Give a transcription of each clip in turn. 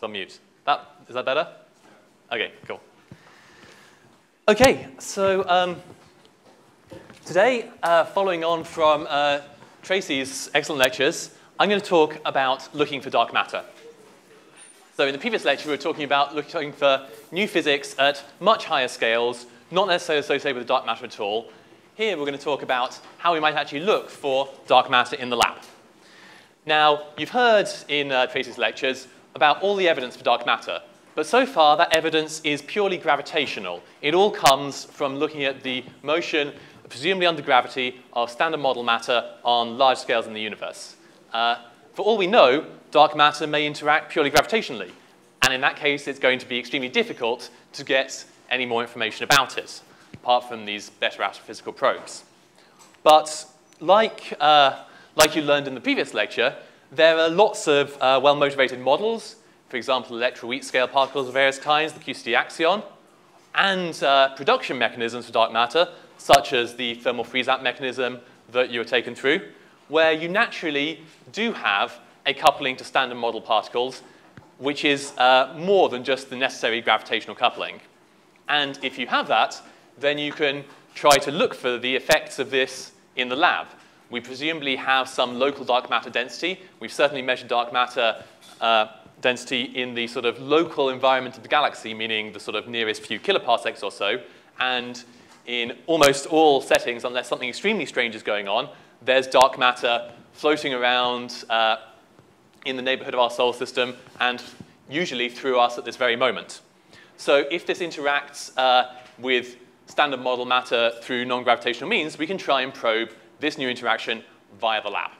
It's on mute. That, is that better? Okay, cool. Okay, so um, today, uh, following on from uh, Tracy's excellent lectures, I'm going to talk about looking for dark matter. So in the previous lecture, we were talking about looking for new physics at much higher scales, not necessarily associated with dark matter at all. Here, we're going to talk about how we might actually look for dark matter in the lab. Now, you've heard in uh, Tracy's lectures about all the evidence for dark matter, but so far that evidence is purely gravitational. It all comes from looking at the motion, presumably under gravity, of standard model matter on large scales in the universe. Uh, for all we know, dark matter may interact purely gravitationally, and in that case, it's going to be extremely difficult to get any more information about it, apart from these better astrophysical probes. But like uh, like you learned in the previous lecture, there are lots of uh, well-motivated models, for example, electroweak scale particles of various kinds, the QCD axion, and uh, production mechanisms for dark matter, such as the thermal freeze-out mechanism that you were taken through, where you naturally do have a coupling to standard model particles, which is uh, more than just the necessary gravitational coupling. And if you have that, then you can try to look for the effects of this in the lab. We presumably have some local dark matter density. We've certainly measured dark matter uh, density in the sort of local environment of the galaxy, meaning the sort of nearest few kiloparsecs or so. And in almost all settings, unless something extremely strange is going on, there's dark matter floating around uh, in the neighborhood of our solar system and usually through us at this very moment. So if this interacts uh, with standard model matter through non-gravitational means, we can try and probe this new interaction via the lab,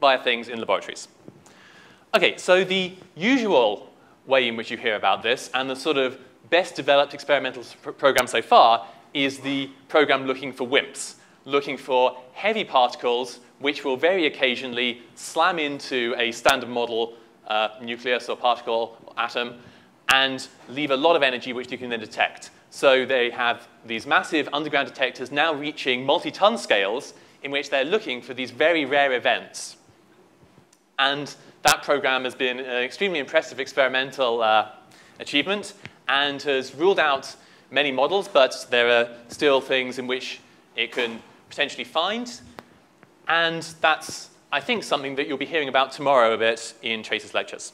via things in laboratories. Okay, so the usual way in which you hear about this and the sort of best developed experimental program so far is the program looking for WIMPs, looking for heavy particles which will very occasionally slam into a standard model uh, nucleus or particle or atom and leave a lot of energy which you can then detect. So they have these massive underground detectors now reaching multi-ton scales in which they're looking for these very rare events. And that program has been an extremely impressive experimental uh, achievement and has ruled out many models, but there are still things in which it can potentially find. And that's, I think, something that you'll be hearing about tomorrow a bit in Tracy's lectures.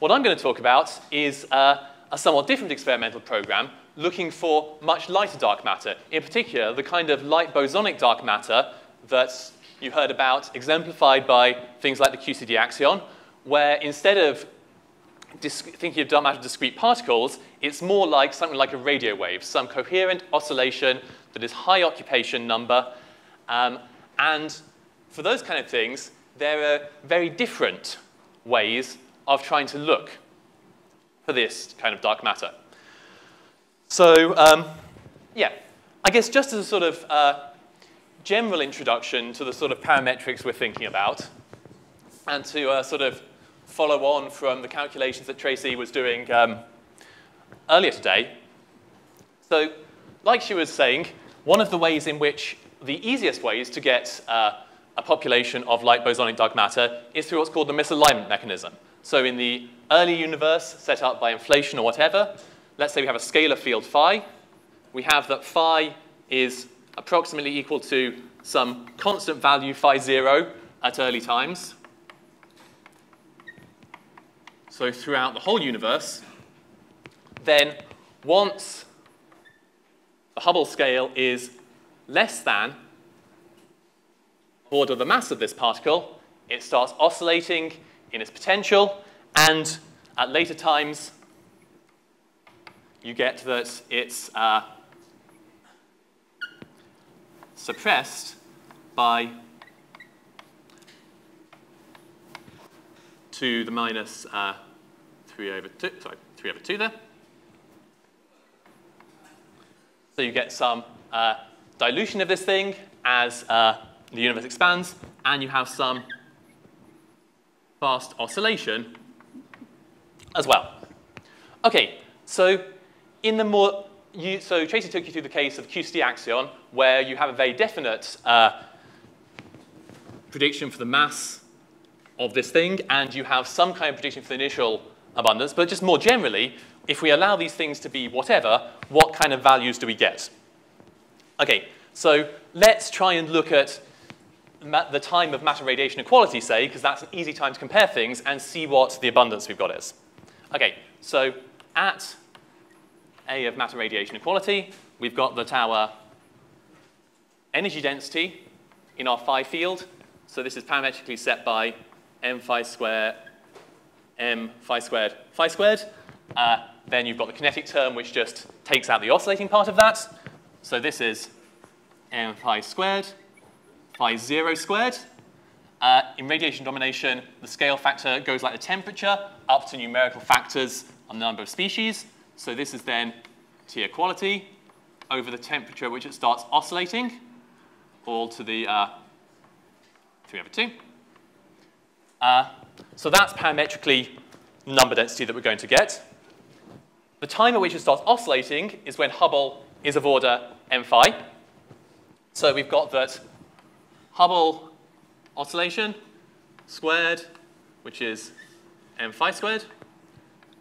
What I'm going to talk about is uh, a somewhat different experimental program looking for much lighter dark matter, in particular, the kind of light bosonic dark matter that you heard about exemplified by things like the QCD axion, where instead of thinking of dark matter discrete particles, it's more like something like a radio wave, some coherent oscillation that is high occupation number. Um, and for those kind of things, there are very different ways of trying to look for this kind of dark matter. So um, yeah, I guess just as a sort of uh, general introduction to the sort of parametrics we're thinking about, and to uh, sort of follow on from the calculations that Tracy was doing um, earlier today. So like she was saying, one of the ways in which the easiest ways to get uh, a population of light bosonic dark matter is through what's called the misalignment mechanism. So in the early universe, set up by inflation or whatever, let's say we have a scalar field phi. We have that phi is approximately equal to some constant value phi 0 at early times. So throughout the whole universe, then once the Hubble scale is less than order of the mass of this particle, it starts oscillating in its potential, and at later times, you get that it's uh, suppressed by 2 the minus, uh, 3 over 2, sorry, 3 over 2 there. So you get some uh, dilution of this thing as uh, the universe expands, and you have some fast oscillation as well. Okay, so in the more, you, so Tracy took you through the case of QCD axion, where you have a very definite uh, prediction for the mass of this thing, and you have some kind of prediction for the initial abundance, but just more generally, if we allow these things to be whatever, what kind of values do we get? Okay, so let's try and look at the time of matter radiation equality, say, because that's an easy time to compare things, and see what the abundance we've got is. Okay, so at A of matter radiation equality, we've got that our energy density in our phi field, so this is parametrically set by m phi squared, m phi squared, phi squared. Uh, then you've got the kinetic term, which just takes out the oscillating part of that. So this is m phi squared phi 0 squared. Uh, in radiation domination, the scale factor goes like the temperature up to numerical factors on the number of species. So this is then T equality over the temperature at which it starts oscillating, all to the uh, 3 over 2. Uh, so that's parametrically the number density that we're going to get. The time at which it starts oscillating is when Hubble is of order m phi. So we've got that Hubble oscillation squared, which is m phi squared.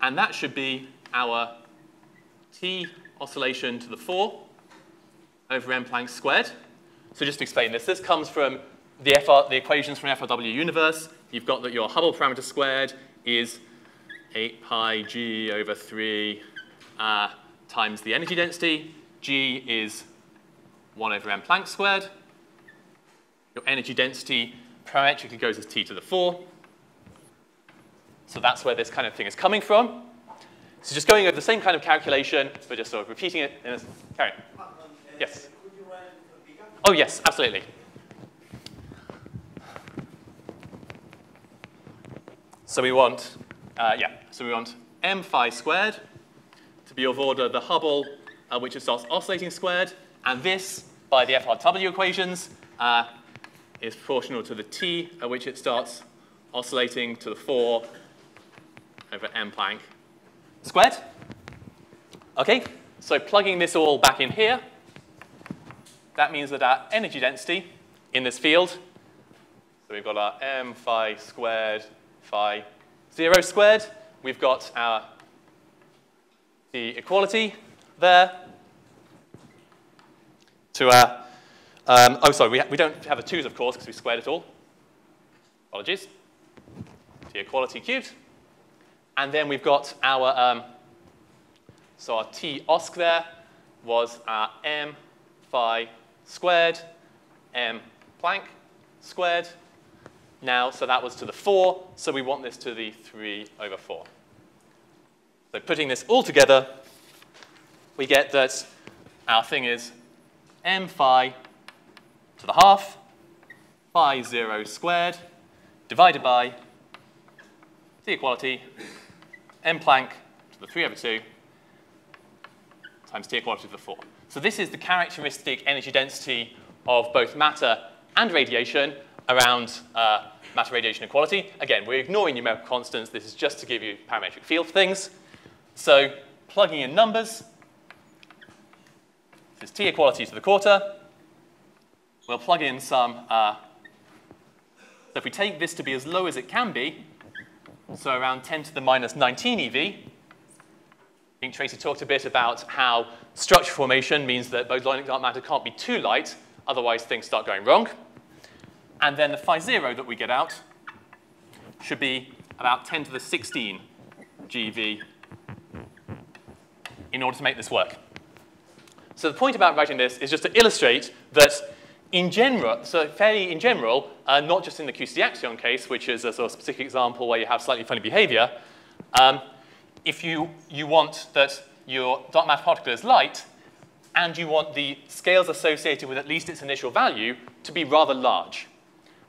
And that should be our t oscillation to the 4 over m Planck squared. So just to explain this, this comes from the, FR, the equations from FRW universe. You've got that your Hubble parameter squared is 8 pi g over 3 uh, times the energy density. g is 1 over m Planck squared. Your energy density parametrically goes as t to the 4. So that's where this kind of thing is coming from. So just going over the same kind of calculation, but just sort of repeating it. In a, carry on. Yes. Oh, yes, absolutely. So we want, uh, yeah, so we want m phi squared to be of order the Hubble, uh, which is starts oscillating squared, and this, by the FRW equations, uh, is proportional to the t at which it starts oscillating to the 4 over m Planck squared. Okay, so plugging this all back in here, that means that our energy density in this field, so we've got our m phi squared phi 0 squared, we've got our the equality there to our um, oh, sorry, we, we don't have a 2's, of course, because we squared it all. Apologies. T equality cubed. And then we've got our, um, so our T osc there was our m phi squared, m Planck squared. Now, so that was to the 4, so we want this to the 3 over 4. So putting this all together, we get that our thing is m phi to the half, phi 0 squared, divided by the equality, m Planck to the 3 over 2 times t equality to the 4. So this is the characteristic energy density of both matter and radiation around uh, matter radiation equality. Again, we're ignoring numerical constants. This is just to give you parametric field things. So plugging in numbers, this is t equality to the quarter, we'll plug in some, uh, so if we take this to be as low as it can be, so around 10 to the minus 19 EV, I think Tracy talked a bit about how structure formation means that bosonic dark matter can't be too light, otherwise things start going wrong. And then the phi zero that we get out should be about 10 to the 16 GeV in order to make this work. So the point about writing this is just to illustrate that in general, so fairly in general, uh, not just in the QCD axion case, which is a sort of specific example where you have slightly funny behavior, um, if you, you want that your dark matter particle is light, and you want the scales associated with at least its initial value to be rather large.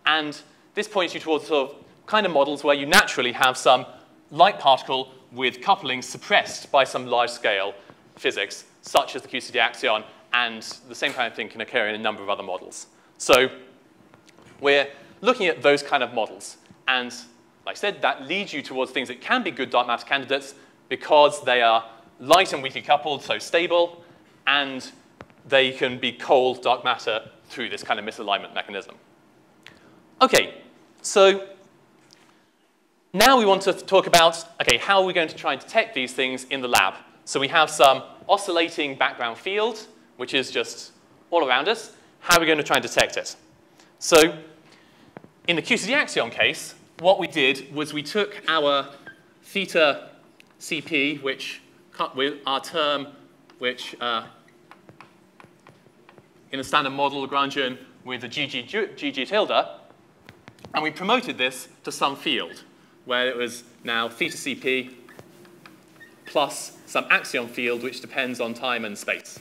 And this points you towards sort of kind of models where you naturally have some light particle with coupling suppressed by some large scale physics, such as the QCD axion and the same kind of thing can occur in a number of other models. So we're looking at those kind of models. And like I said, that leads you towards things that can be good dark matter candidates because they are light and weakly coupled, so stable, and they can be cold dark matter through this kind of misalignment mechanism. Okay, so now we want to talk about, okay, how are we going to try and detect these things in the lab? So we have some oscillating background field, which is just all around us. How are we going to try and detect it? So in the QCD axion case, what we did was we took our theta CP, which our term, which uh, in the standard model Lagrangian with the GG, GG tilde, and we promoted this to some field where it was now theta CP plus some axion field which depends on time and space.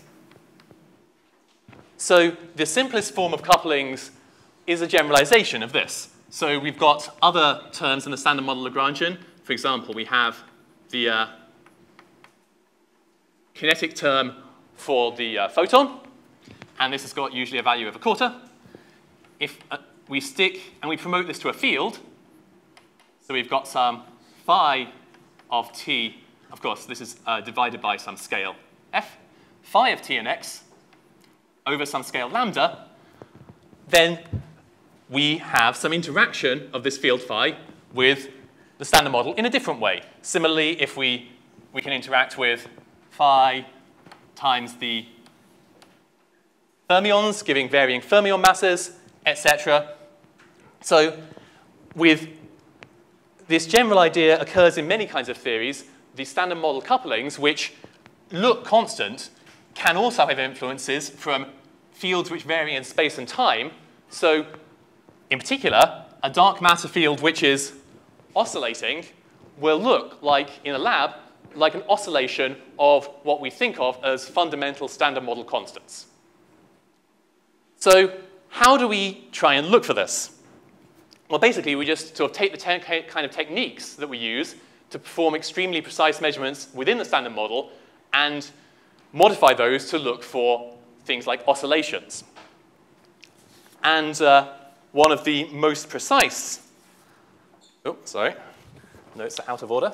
So the simplest form of couplings is a generalization of this. So we've got other terms in the standard model Lagrangian. For example, we have the uh, kinetic term for the uh, photon, and this has got usually a value of a quarter. If uh, we stick and we promote this to a field, so we've got some phi of t, of course, this is uh, divided by some scale f, phi of t and x over some scale lambda, then we have some interaction of this field phi with the standard model in a different way. Similarly, if we, we can interact with phi times the fermions, giving varying fermion masses, etc. So with this general idea occurs in many kinds of theories. The standard model couplings, which look constant, can also have influences from fields which vary in space and time. So in particular, a dark matter field which is oscillating will look like, in a lab, like an oscillation of what we think of as fundamental standard model constants. So how do we try and look for this? Well, basically, we just sort of take the kind of techniques that we use to perform extremely precise measurements within the standard model and modify those to look for things like oscillations. And uh, one of the most precise, oh, sorry, notes are out of order.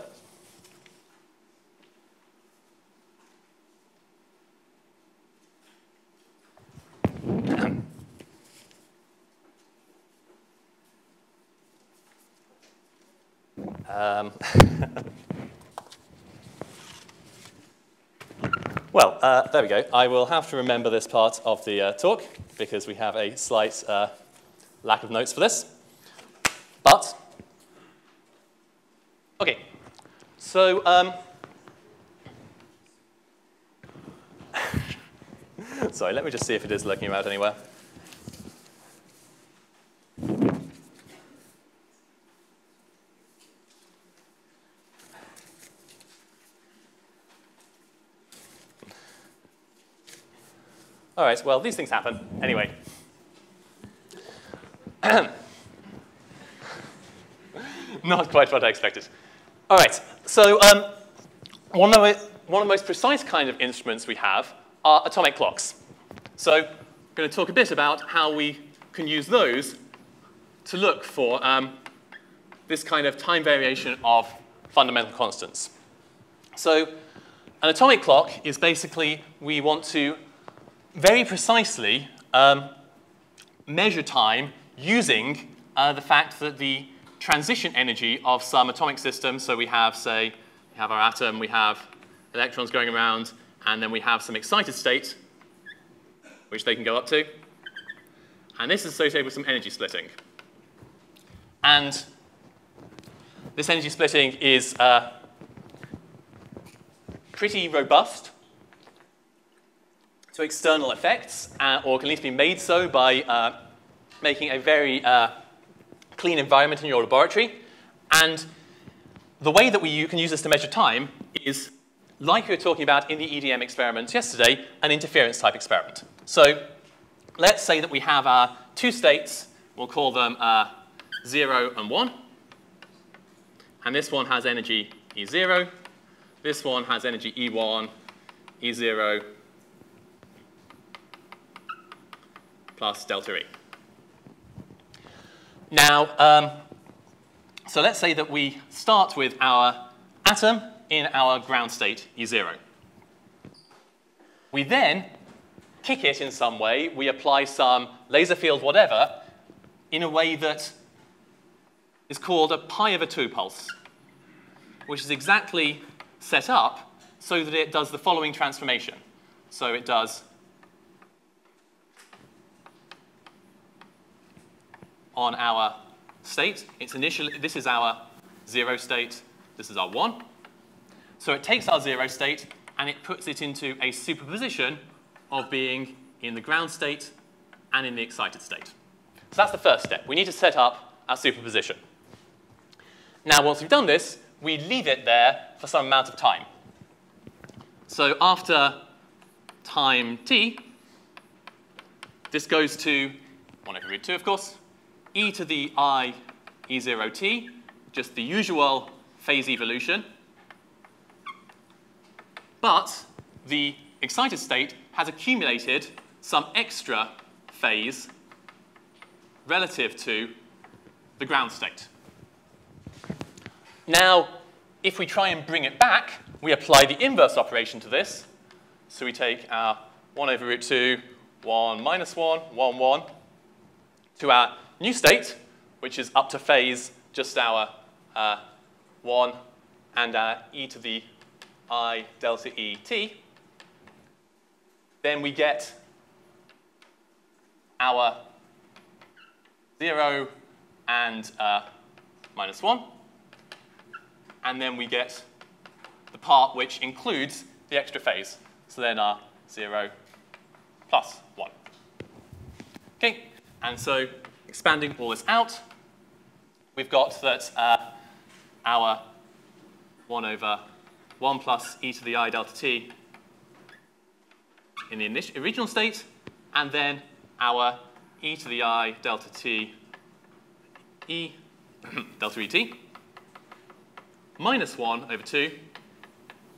Um, well, uh, there we go. I will have to remember this part of the uh, talk because we have a slight uh, lack of notes for this. But, okay. So, um, sorry, let me just see if it is lurking around anywhere. All right, well, these things happen. Anyway. Not quite what I expected. All right, so um, one, of the, one of the most precise kind of instruments we have are atomic clocks. So I'm going to talk a bit about how we can use those to look for um, this kind of time variation of fundamental constants. So an atomic clock is basically we want to very precisely um, measure time using uh, the fact that the transition energy of some atomic system, so we have, say, we have our atom, we have electrons going around, and then we have some excited state, which they can go up to. And this is associated with some energy splitting. And this energy splitting is uh, pretty robust external effects, uh, or can at least be made so by uh, making a very uh, clean environment in your laboratory. And the way that we can use this to measure time is, like we were talking about in the EDM experiment yesterday, an interference type experiment. So let's say that we have our two states, we'll call them uh, 0 and 1. And this one has energy E0. This one has energy E1, E0, plus delta E. Now, um, so let's say that we start with our atom in our ground state E0. We then kick it in some way. We apply some laser field whatever in a way that is called a pi over 2 pulse, which is exactly set up so that it does the following transformation. So it does on our state, it's initially, this is our 0 state, this is our 1. So it takes our 0 state and it puts it into a superposition of being in the ground state and in the excited state. So that's the first step. We need to set up our superposition. Now, once we've done this, we leave it there for some amount of time. So after time t, this goes to 1 over root 2, of course, e to the i e0t, just the usual phase evolution. But the excited state has accumulated some extra phase relative to the ground state. Now, if we try and bring it back, we apply the inverse operation to this. So we take our 1 over root 2, 1 minus 1, 1, 1, to our new state, which is up to phase just our uh, 1 and our e to the i delta e t. Then we get our 0 and uh, minus 1. And then we get the part which includes the extra phase. So then our 0 plus 1. Okay, and so expanding all this out, we've got that uh, our 1 over 1 plus e to the i delta t in the original state, and then our e to the i delta t e delta et minus 1 over 2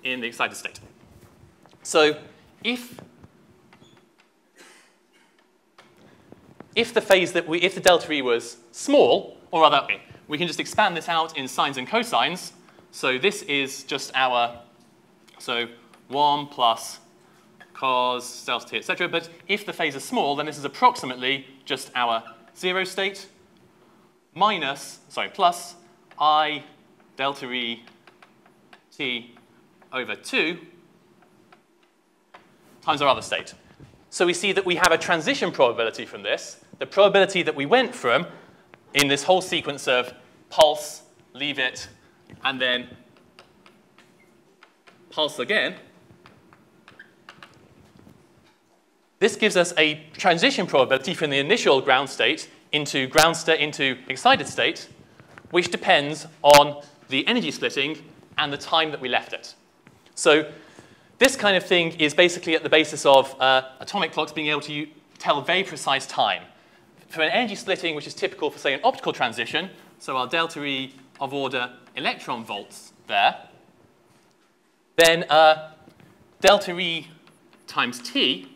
in the excited state. So if if the phase that we, if the delta E was small, or rather, we can just expand this out in sines and cosines. So this is just our, so 1 plus cos delta t, etc. But if the phase is small, then this is approximately just our zero state minus, sorry, plus i delta e t over 2 times our other state. So we see that we have a transition probability from this, the probability that we went from in this whole sequence of pulse, leave it, and then pulse again, This gives us a transition probability from the initial ground state into ground state into excited state, which depends on the energy splitting and the time that we left it. So this kind of thing is basically at the basis of uh, atomic clocks being able to tell very precise time. For an energy splitting, which is typical for, say, an optical transition, so our delta E of order electron volts there, then uh, delta E times T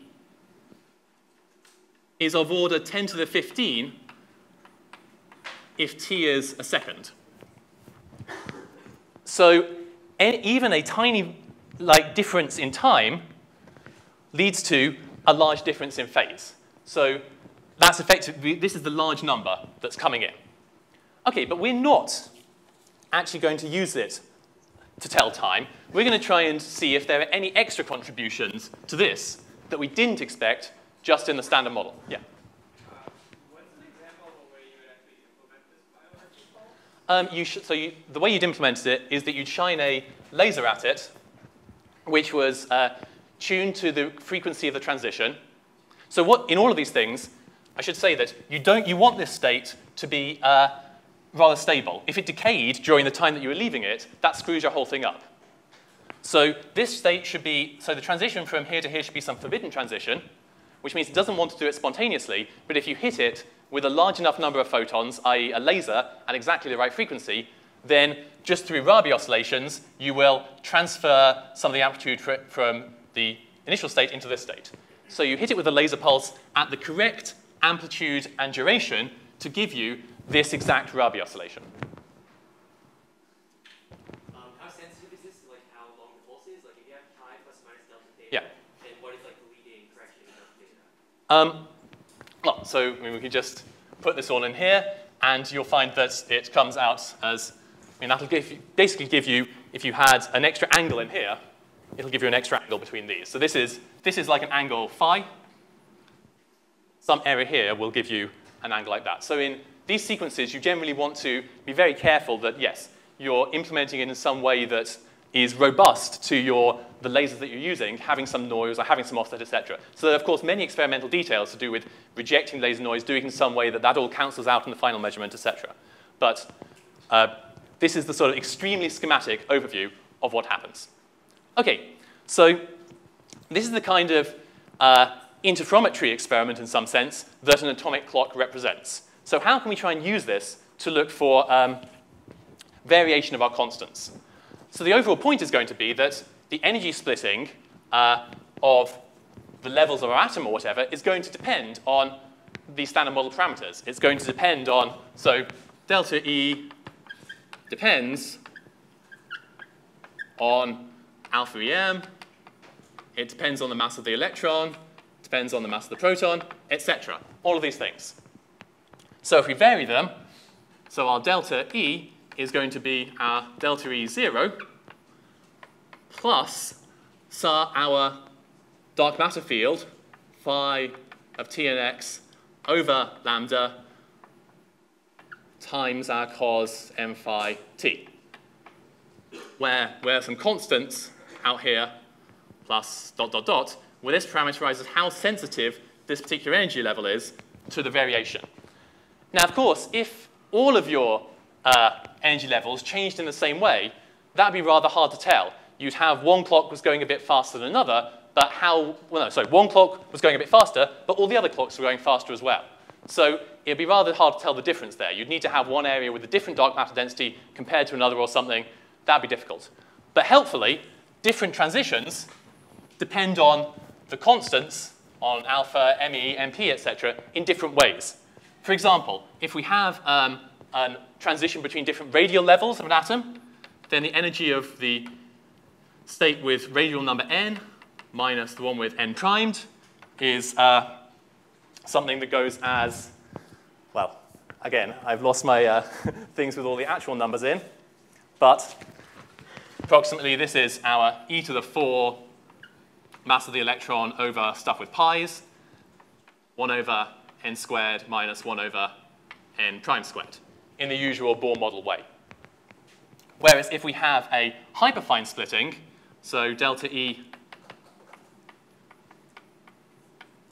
is of order 10 to the 15 if t is a second. So even a tiny like, difference in time leads to a large difference in phase. So that's effectively, this is the large number that's coming in. Okay, but we're not actually going to use it to tell time. We're going to try and see if there are any extra contributions to this that we didn't expect just in the standard model. Yeah. Um, you so you, the way you'd implemented it is that you'd shine a laser at it, which was uh, tuned to the frequency of the transition. So what, in all of these things, I should say that you, don't, you want this state to be uh, rather stable. If it decayed during the time that you were leaving it, that screws your whole thing up. So this state should be, so the transition from here to here should be some forbidden transition, which means it doesn't want to do it spontaneously, but if you hit it with a large enough number of photons, i.e. a laser at exactly the right frequency, then just through Rabi oscillations, you will transfer some of the amplitude from the initial state into this state. So you hit it with a laser pulse at the correct amplitude and duration to give you this exact Rabi oscillation. Um, how sensitive is this to like how long the pulse is? Like if you have pi plus minus delta theta, yeah. then what is like the leading correction of delta theta? Um, well, so I mean, we can just put this all in here. and you'll find that it comes out as, I mean, that'll give you, basically give you, if you had an extra angle in here, it'll give you an extra angle between these. So this is, this is like an angle phi. Some area here will give you an angle like that. So in these sequences, you generally want to be very careful that, yes, you're implementing it in some way that is robust to your, the lasers that you're using, having some noise or having some offset, etc. So there are, of course, many experimental details to do with rejecting laser noise, doing it in some way that that all cancels out in the final measurement, etc. But uh, this is the sort of extremely schematic overview of what happens. OK, so this is the kind of uh, interferometry experiment, in some sense, that an atomic clock represents. So how can we try and use this to look for um, variation of our constants? So the overall point is going to be that the energy splitting uh, of the levels of our atom or whatever is going to depend on the standard model parameters. It's going to depend on, so delta E depends on alpha EM, it depends on the mass of the electron, depends on the mass of the proton, etc. All of these things. So if we vary them, so our delta E is going to be our delta E0 plus our dark matter field, phi of T and X over lambda times our cos m phi t, where, where some constants out here plus dot dot dot, where this parameterizes how sensitive this particular energy level is to the variation. Now, of course, if all of your uh, energy levels changed in the same way, that'd be rather hard to tell. You'd have one clock was going a bit faster than another, but how, well, no, sorry, one clock was going a bit faster, but all the other clocks were going faster as well. So it'd be rather hard to tell the difference there. You'd need to have one area with a different dark matter density compared to another or something. That'd be difficult. But helpfully, different transitions depend on the constants on alpha, ME, MP, etc., in different ways. For example, if we have um, a transition between different radial levels of an atom, then the energy of the state with radial number n minus the one with n primed is uh, something that goes as, well, again, I've lost my uh, things with all the actual numbers in, but approximately this is our e to the 4 mass of the electron over stuff with pi's, 1 over n squared minus 1 over n prime squared in the usual Bohr model way. Whereas if we have a hyperfine splitting, so delta E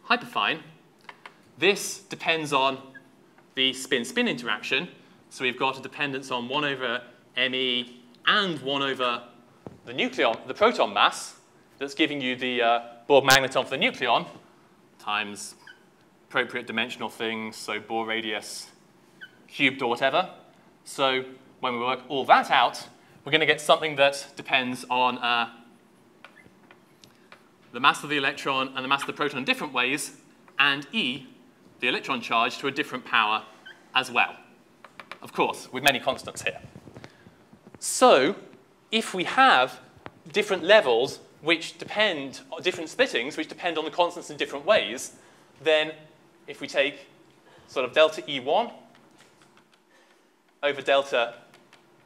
hyperfine, this depends on the spin-spin interaction. So we've got a dependence on 1 over ME and 1 over the nucleon, the proton mass, that's giving you the uh, Bohr magneton for the nucleon times appropriate dimensional things, so Bohr radius cubed or whatever. So when we work all that out, we're going to get something that depends on uh, the mass of the electron and the mass of the proton in different ways, and E, the electron charge, to a different power as well. Of course, with many constants here. So if we have different levels which depend, on different splittings, which depend on the constants in different ways, then if we take sort of delta E1 over delta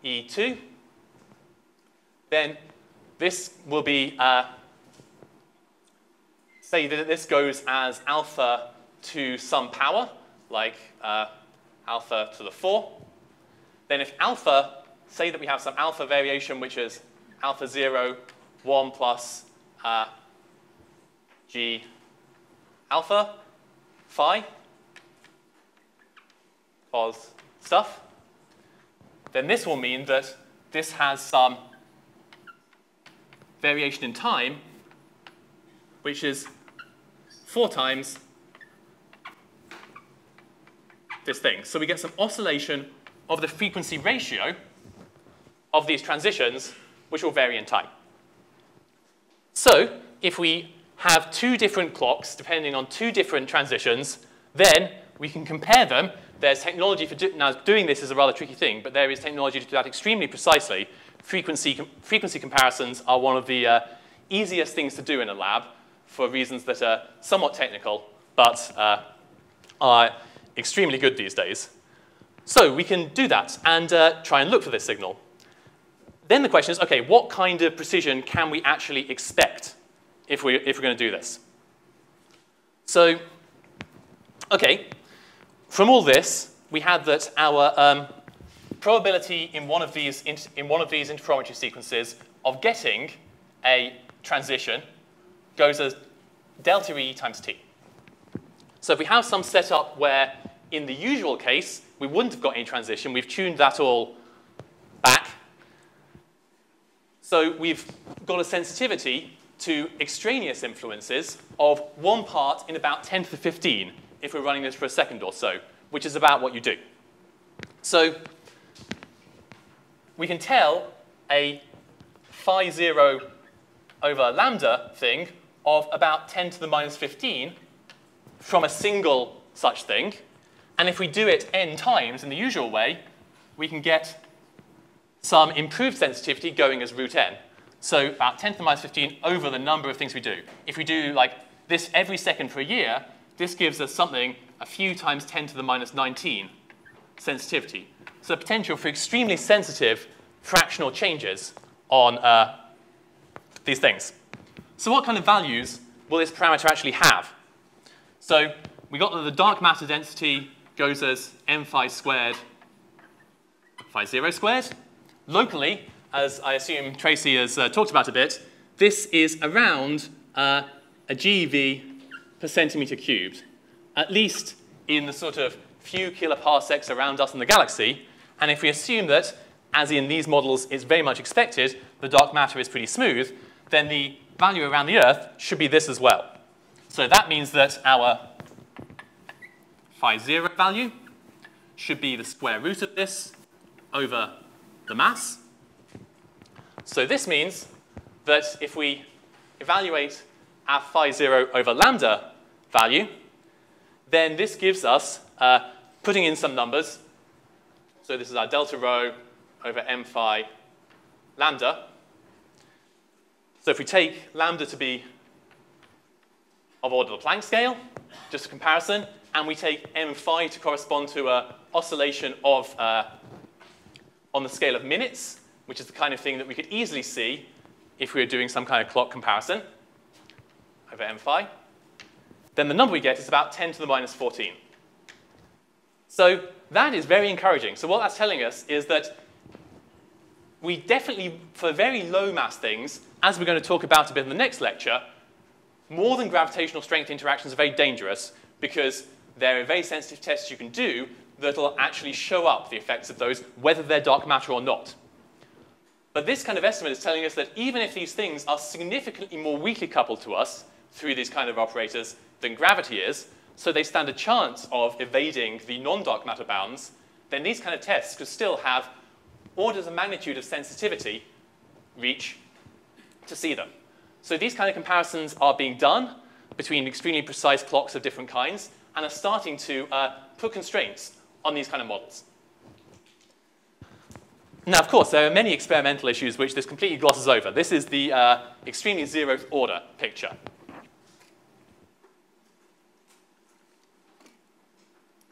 E2, then this will be, uh, say that this goes as alpha to some power, like uh, alpha to the 4. Then if alpha, say that we have some alpha variation, which is alpha 0, 1 plus uh, g alpha, phi, cos stuff, then this will mean that this has some variation in time, which is four times this thing. So we get some oscillation of the frequency ratio of these transitions, which will vary in time. So if we have two different clocks depending on two different transitions, then we can compare them. There's technology for do now doing this is a rather tricky thing, but there is technology to do that extremely precisely. Frequency, com frequency comparisons are one of the uh, easiest things to do in a lab for reasons that are somewhat technical, but uh, are extremely good these days. So we can do that and uh, try and look for this signal. Then the question is, okay, what kind of precision can we actually expect if, we, if we're going to do this? So, okay, from all this, we had that our um, probability in one of these in one of these interferometry sequences of getting a transition goes as delta E times T. So if we have some setup where in the usual case we wouldn't have got any transition, we've tuned that all back. So we've got a sensitivity to extraneous influences of one part in about 10 to the 15 if we're running this for a second or so, which is about what you do. So we can tell a phi 0 over lambda thing of about 10 to the minus 15 from a single such thing. And if we do it n times in the usual way, we can get some improved sensitivity going as root n. So about 10 to the minus 15 over the number of things we do. If we do like this every second for a year, this gives us something a few times 10 to the minus 19 sensitivity. So the potential for extremely sensitive fractional changes on uh, these things. So what kind of values will this parameter actually have? So we got that the dark matter density goes as m phi squared phi 0 squared. Locally, as I assume Tracy has uh, talked about a bit, this is around uh, a GeV per centimeter cubed, at least in the sort of few kiloparsecs around us in the galaxy. And if we assume that, as in these models is very much expected, the dark matter is pretty smooth, then the value around the Earth should be this as well. So that means that our phi 0 value should be the square root of this over the mass. So this means that if we evaluate our phi 0 over lambda value, then this gives us, uh, putting in some numbers, so this is our delta rho over m phi lambda. So if we take lambda to be of order the Planck scale, just a comparison, and we take m phi to correspond to an oscillation of, uh, on the scale of minutes, which is the kind of thing that we could easily see if we were doing some kind of clock comparison over m phi, then the number we get is about 10 to the minus 14. So that is very encouraging. So what that's telling us is that we definitely, for very low mass things, as we're going to talk about a bit in the next lecture, more than gravitational strength interactions are very dangerous because there are very sensitive tests you can do that will actually show up the effects of those, whether they're dark matter or not. But this kind of estimate is telling us that even if these things are significantly more weakly coupled to us through these kind of operators than gravity is, so they stand a chance of evading the non-dark matter bounds, then these kind of tests could still have orders of magnitude of sensitivity reach to see them. So these kind of comparisons are being done between extremely precise clocks of different kinds and are starting to uh, put constraints on these kind of models. Now, of course, there are many experimental issues which this completely glosses over. This is the uh, extremely zeroth order picture.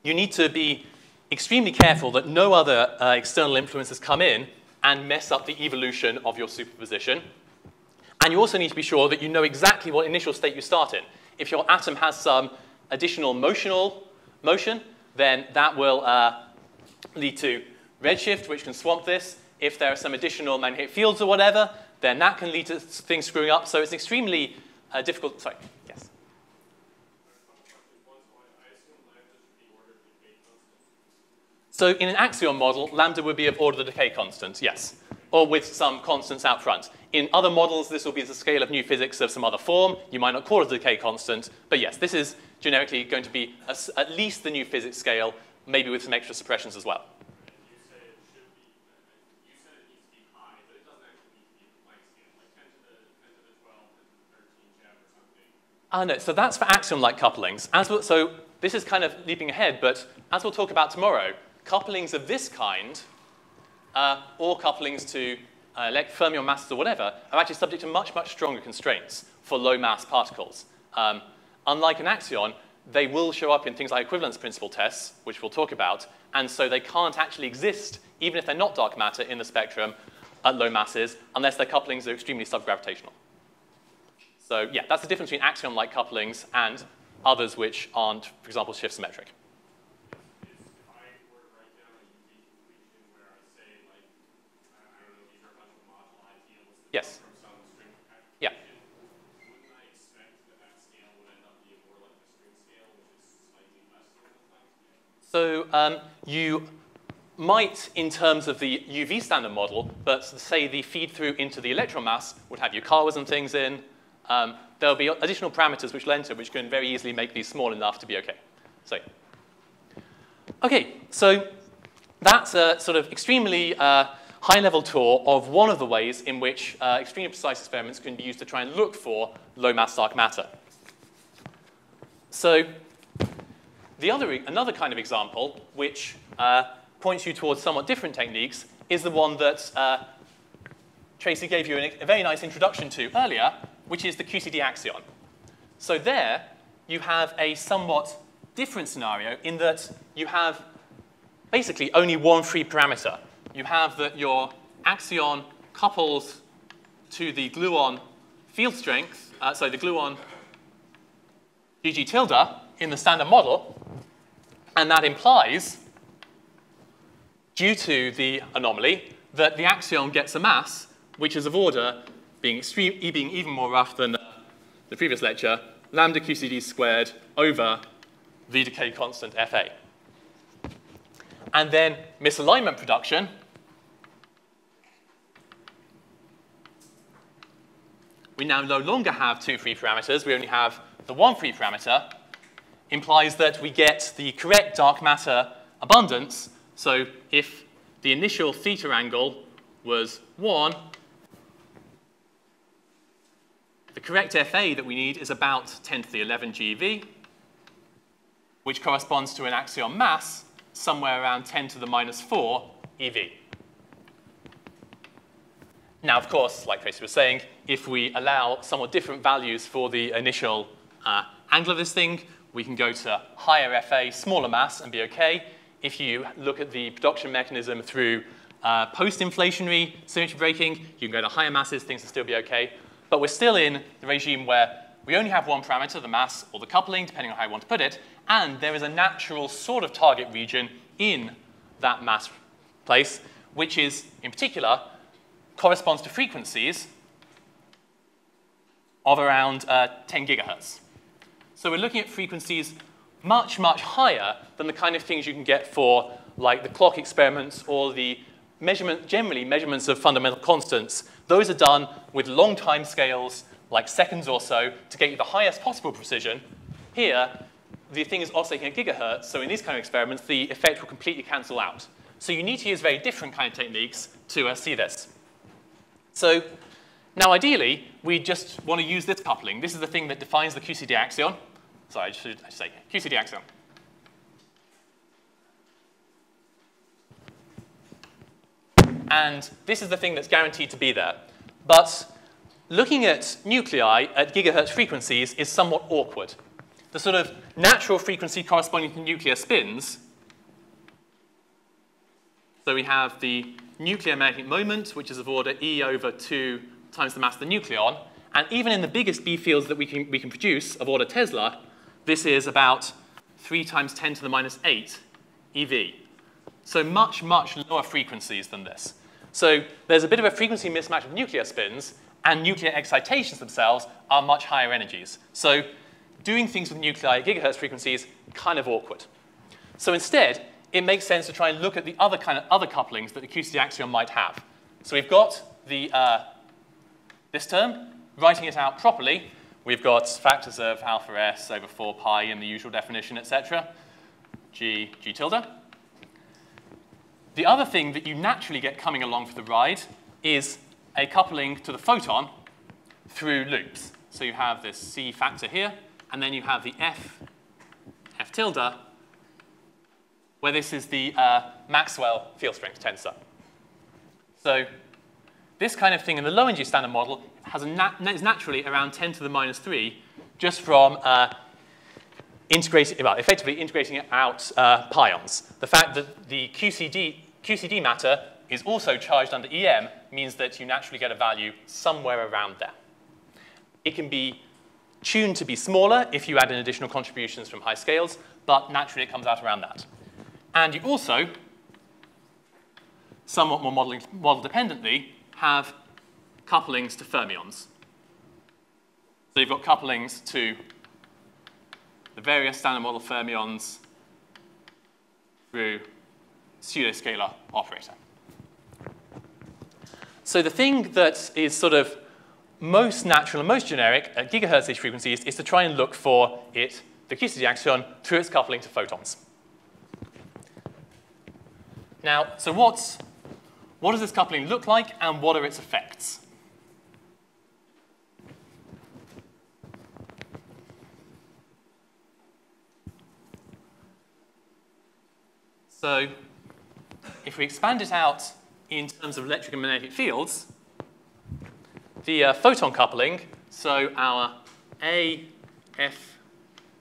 You need to be extremely careful that no other uh, external influences come in and mess up the evolution of your superposition. And you also need to be sure that you know exactly what initial state you start in. If your atom has some additional motional motion, then that will uh, lead to redshift, which can swamp this. If there are some additional magnetic fields or whatever, then that can lead to things screwing up. So it's extremely uh, difficult. Sorry, yes. So in an axion model, lambda would be of order the decay constant, yes, or with some constants out front. In other models, this will be the scale of new physics of some other form. You might not call it a decay constant, but yes, this is generically going to be a, at least the new physics scale, maybe with some extra suppressions as well. Ah, no, so that's for axion-like couplings. As we'll, so this is kind of leaping ahead, but as we'll talk about tomorrow, couplings of this kind, uh, or couplings to uh, like fermion masses or whatever, are actually subject to much, much stronger constraints for low mass particles. Um, unlike an axion, they will show up in things like equivalence principle tests, which we'll talk about, and so they can't actually exist, even if they're not dark matter, in the spectrum at low masses, unless their couplings are extremely subgravitational. So yeah, that's the difference between axion-like couplings and others which aren't, for example, shift symmetric. Yes. So um, you might, in terms of the UV standard model, but say the feed through into the electron mass would have your Yukawas and things in. Um, there'll be additional parameters which lend to which can very easily make these small enough to be okay. So, okay, so that's a sort of extremely uh, high-level tour of one of the ways in which uh, extremely precise experiments can be used to try and look for low-mass dark matter. So the other, another kind of example, which uh, points you towards somewhat different techniques, is the one that uh, Tracy gave you a very nice introduction to earlier, which is the QCD axion. So there, you have a somewhat different scenario in that you have basically only one free parameter you have that your axion couples to the gluon field strength, uh, the gluon GG tilde in the standard model, and that implies, due to the anomaly, that the axion gets a mass which is of order, being, extreme, being even more rough than uh, the previous lecture, lambda QCD squared over the decay constant FA. And then misalignment production we now no longer have two free parameters, we only have the one free parameter, implies that we get the correct dark matter abundance. So if the initial theta angle was 1, the correct FA that we need is about 10 to the 11 GeV, which corresponds to an axion mass somewhere around 10 to the minus 4 EV. Now, of course, like Tracy was saying, if we allow somewhat different values for the initial uh, angle of this thing, we can go to higher FA, smaller mass, and be OK. If you look at the production mechanism through uh, post-inflationary symmetry breaking, you can go to higher masses, things will still be OK. But we're still in the regime where we only have one parameter, the mass or the coupling, depending on how you want to put it, and there is a natural sort of target region in that mass place, which is, in particular, corresponds to frequencies of around uh, 10 gigahertz. So we're looking at frequencies much, much higher than the kind of things you can get for like the clock experiments or the measurement, generally measurements of fundamental constants. Those are done with long time scales, like seconds or so, to get you the highest possible precision. Here, the thing is oscillating at gigahertz, so in these kind of experiments, the effect will completely cancel out. So you need to use very different kind of techniques to uh, see this. So now ideally, we just want to use this coupling. This is the thing that defines the QCD axion. Sorry, I should, say QCD axion. And this is the thing that's guaranteed to be there. But looking at nuclei at gigahertz frequencies is somewhat awkward. The sort of natural frequency corresponding to nuclear spins, so we have the nuclear magnetic moment, which is of order E over 2 times the mass of the nucleon. And even in the biggest B fields that we can, we can produce of order Tesla, this is about 3 times 10 to the minus 8 EV. So much, much lower frequencies than this. So there's a bit of a frequency mismatch of nuclear spins, and nuclear excitations themselves are much higher energies. So doing things with nuclei at gigahertz frequencies, kind of awkward. So instead, it makes sense to try and look at the other kind of other couplings that the QCD axion might have. So we've got the, uh, this term, writing it out properly, we've got factors of alpha s over 4 pi in the usual definition, etc. G, G tilde. The other thing that you naturally get coming along for the ride is a coupling to the photon through loops. So you have this C factor here, and then you have the F, F tilde where this is the uh, Maxwell field strength tensor. So this kind of thing in the low energy standard model has nat is naturally around 10 to the minus 3 just from uh, integrating, well, effectively integrating out uh, pions. The fact that the QCD, QCD matter is also charged under EM means that you naturally get a value somewhere around there. It can be tuned to be smaller if you add in additional contributions from high scales, but naturally it comes out around that. And you also, somewhat more model dependently, have couplings to fermions. So you've got couplings to the various standard model fermions through pseudoscalar operator. So the thing that is sort of most natural and most generic at gigahertz frequencies is to try and look for it, the QCD axion, through its coupling to photons. Now, so what's, what does this coupling look like and what are its effects? So if we expand it out in terms of electric and magnetic fields, the uh, photon coupling, so our A, F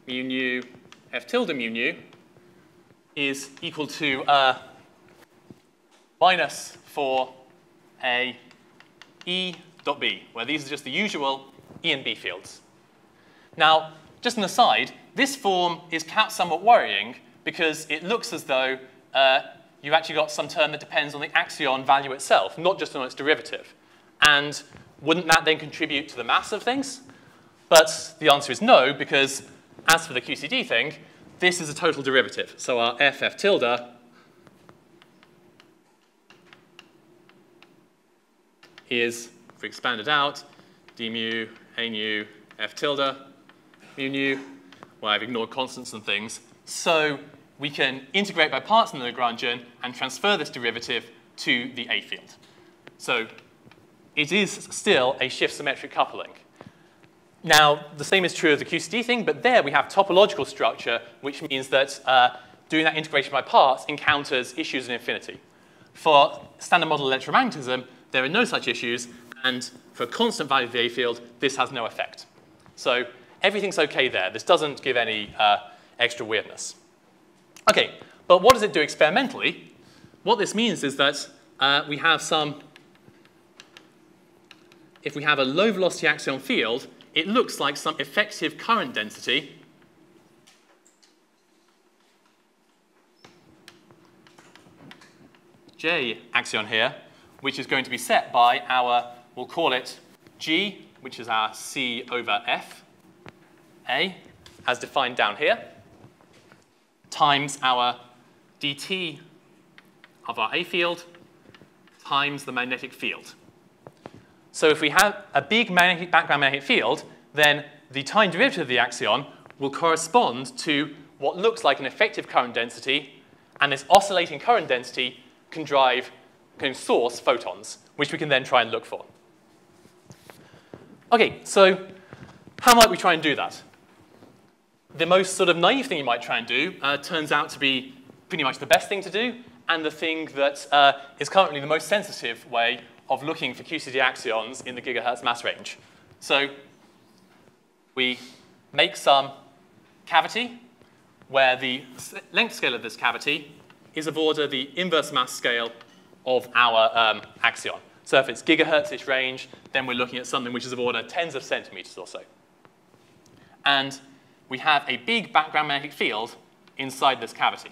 mu nu, F tilde mu nu, is equal to uh, minus a E dot B, where these are just the usual E and B fields. Now, just an aside, this form is perhaps somewhat worrying because it looks as though uh, you've actually got some term that depends on the axion value itself, not just on its derivative. And wouldn't that then contribute to the mass of things? But the answer is no, because as for the QCD thing, this is a total derivative. So our f f tilde is, if we expand it out, d mu, a nu, f tilde, mu nu. Well, I've ignored constants and things. So we can integrate by parts in the Lagrangian and transfer this derivative to the A field. So it is still a shift symmetric coupling. Now, the same is true of the QCD thing, but there we have topological structure, which means that uh, doing that integration by parts encounters issues in infinity. For standard model electromagnetism, there are no such issues, and for a constant value of the A field, this has no effect. So everything's OK there. This doesn't give any uh, extra weirdness. OK, but what does it do experimentally? What this means is that uh, we have some, if we have a low velocity axion field, it looks like some effective current density J axion here, which is going to be set by our, we'll call it G, which is our C over F, A, as defined down here times our dt of our A field times the magnetic field. So if we have a big magnetic background magnetic field, then the time derivative of the axion will correspond to what looks like an effective current density, and this oscillating current density can drive, can source photons, which we can then try and look for. Okay, so how might we try and do that? The most sort of naive thing you might try and do uh, turns out to be pretty much the best thing to do and the thing that uh, is currently the most sensitive way of looking for QCD axions in the gigahertz mass range. So we make some cavity where the length scale of this cavity is of order the inverse mass scale of our um, axion. So if it's gigahertz-ish range, then we're looking at something which is of order tens of centimeters or so. And we have a big background magnetic field inside this cavity.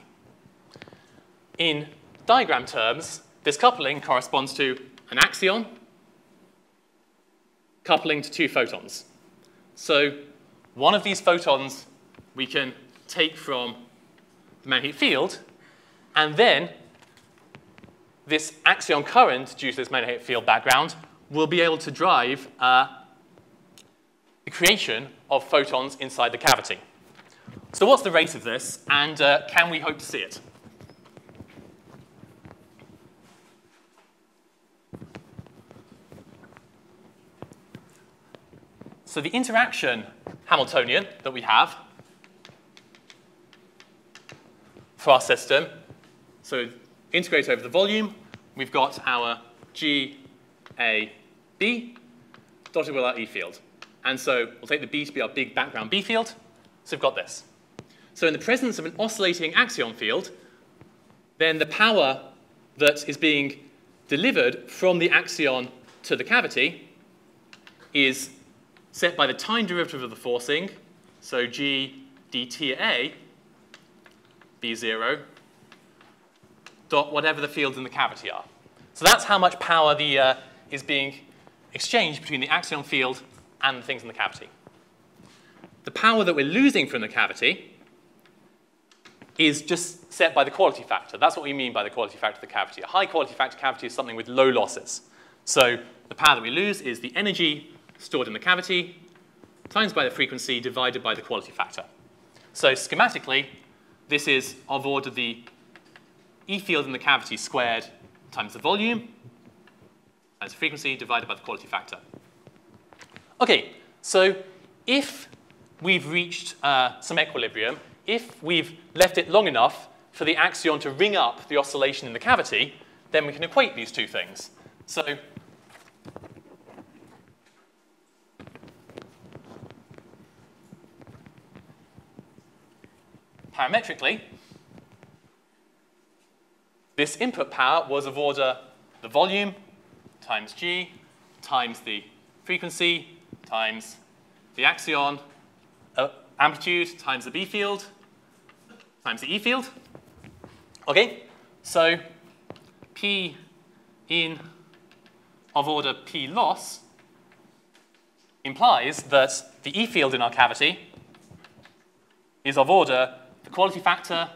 In diagram terms, this coupling corresponds to an axion coupling to two photons. So one of these photons we can take from the magnetic field, and then this axion current due to this magnetic field background will be able to drive uh, the creation of photons inside the cavity. So what's the rate of this, and uh, can we hope to see it? So the interaction Hamiltonian that we have for our system, so integrate over the volume, we've got our G, A, B dotted with our E field. And so we'll take the B to be our big background B field. So we've got this. So in the presence of an oscillating axion field, then the power that is being delivered from the axion to the cavity is set by the time derivative of the forcing, so g dt A, B0, dot whatever the fields in the cavity are. So that's how much power the, uh, is being exchanged between the axion field and the things in the cavity. The power that we're losing from the cavity is just set by the quality factor. That's what we mean by the quality factor of the cavity. A high quality factor cavity is something with low losses. So the power that we lose is the energy stored in the cavity times by the frequency divided by the quality factor. So schematically, this is of order the E field in the cavity squared times the volume times the frequency divided by the quality factor. Okay, so if we've reached uh, some equilibrium, if we've left it long enough for the axion to ring up the oscillation in the cavity, then we can equate these two things. So parametrically, this input power was of order the volume times g times the frequency times the axion uh, amplitude times the B field times the E field. Okay, so P in of order P loss implies that the E field in our cavity is of order the quality factor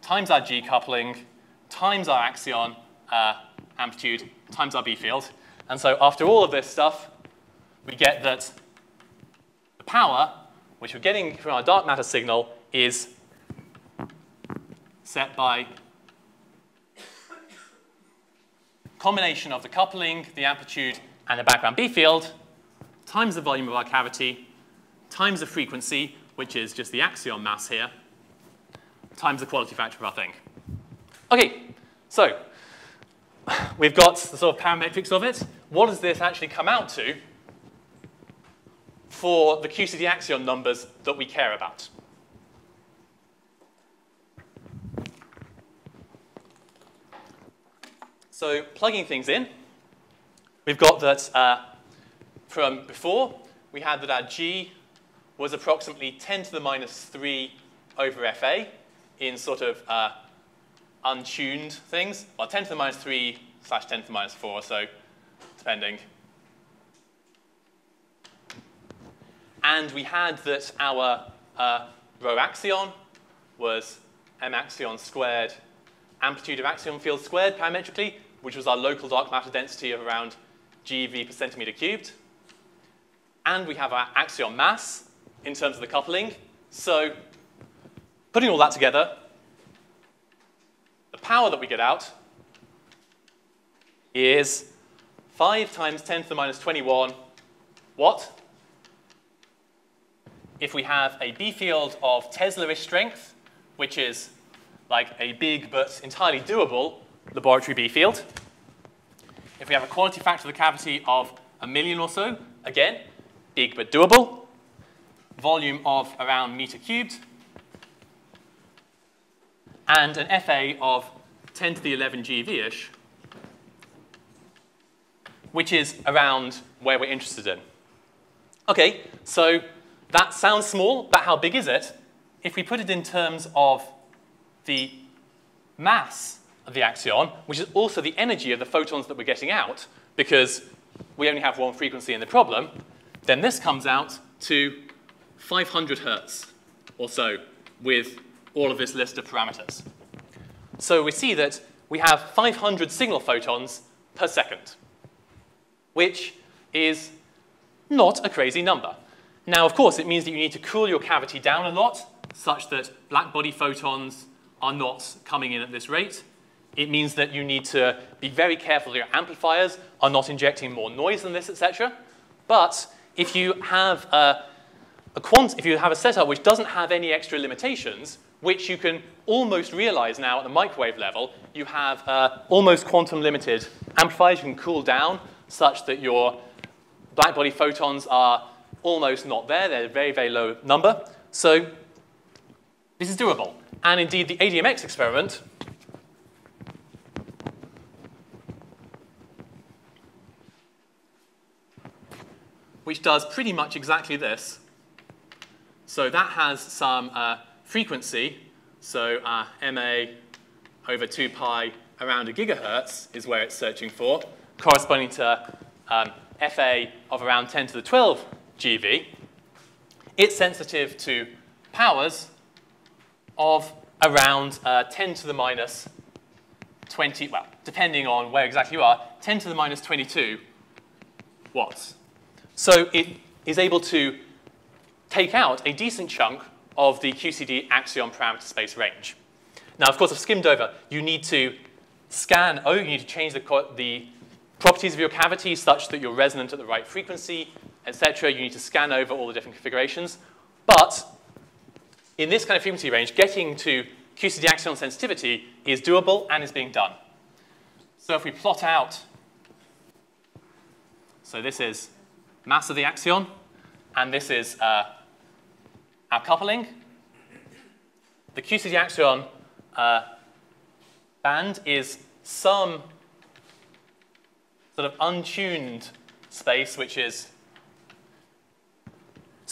times our G coupling times our axion uh, amplitude times our B field. And so after all of this stuff, we get that the power, which we're getting from our dark matter signal, is set by combination of the coupling, the amplitude, and the background B field times the volume of our cavity times the frequency, which is just the axion mass here, times the quality factor of our thing. Okay, so we've got the sort of parametrics of it. What does this actually come out to for the QCD axion numbers that we care about? So plugging things in, we've got that uh, from before, we had that our G was approximately 10 to the minus 3 over FA in sort of uh, untuned things. Well, 10 to the minus 3 slash 10 to the minus 4, so depending. And we had that our uh, rho axion was m axion squared, amplitude of axion field squared parametrically, which was our local dark matter density of around GeV per centimeter cubed. And we have our axion mass in terms of the coupling. So putting all that together, the power that we get out is 5 times 10 to the minus 21 what? If we have a B field of Tesla-ish strength, which is like a big but entirely doable laboratory B field. If we have a quality factor of the cavity of a million or so, again, big but doable. Volume of around meter cubed and an FA of 10 to the 11 GeV-ish, which is around where we're interested in. Okay, so that sounds small, but how big is it? If we put it in terms of the mass of the axion, which is also the energy of the photons that we're getting out, because we only have one frequency in the problem, then this comes out to 500 hertz or so with all of this list of parameters. So we see that we have 500 signal photons per second, which is not a crazy number. Now, of course, it means that you need to cool your cavity down a lot, such that black body photons are not coming in at this rate. It means that you need to be very careful that your amplifiers are not injecting more noise than this, etc. But if you have a, a quant if you have a setup which doesn't have any extra limitations, which you can almost realize now at the microwave level, you have uh, almost quantum limited amplifiers you can cool down such that your blackbody photons are almost not there. They're a very, very low number. So this is doable. And indeed, the ADMX experiment which does pretty much exactly this. So that has some uh, frequency. So uh, MA over 2 pi around a gigahertz is where it's searching for, corresponding to um, FA of around 10 to the 12 GeV. It's sensitive to powers of around uh, 10 to the minus 20, well, depending on where exactly you are, 10 to the minus 22 watts. So it is able to take out a decent chunk of the QCD axion parameter space range. Now, of course, I've skimmed over. You need to scan, oh, you need to change the, the properties of your cavity such that you're resonant at the right frequency, etc. You need to scan over all the different configurations. But in this kind of frequency range, getting to QCD axion sensitivity is doable and is being done. So if we plot out, so this is mass of the axion, and this is uh, our coupling. The QCD axion uh, band is some sort of untuned space, which is,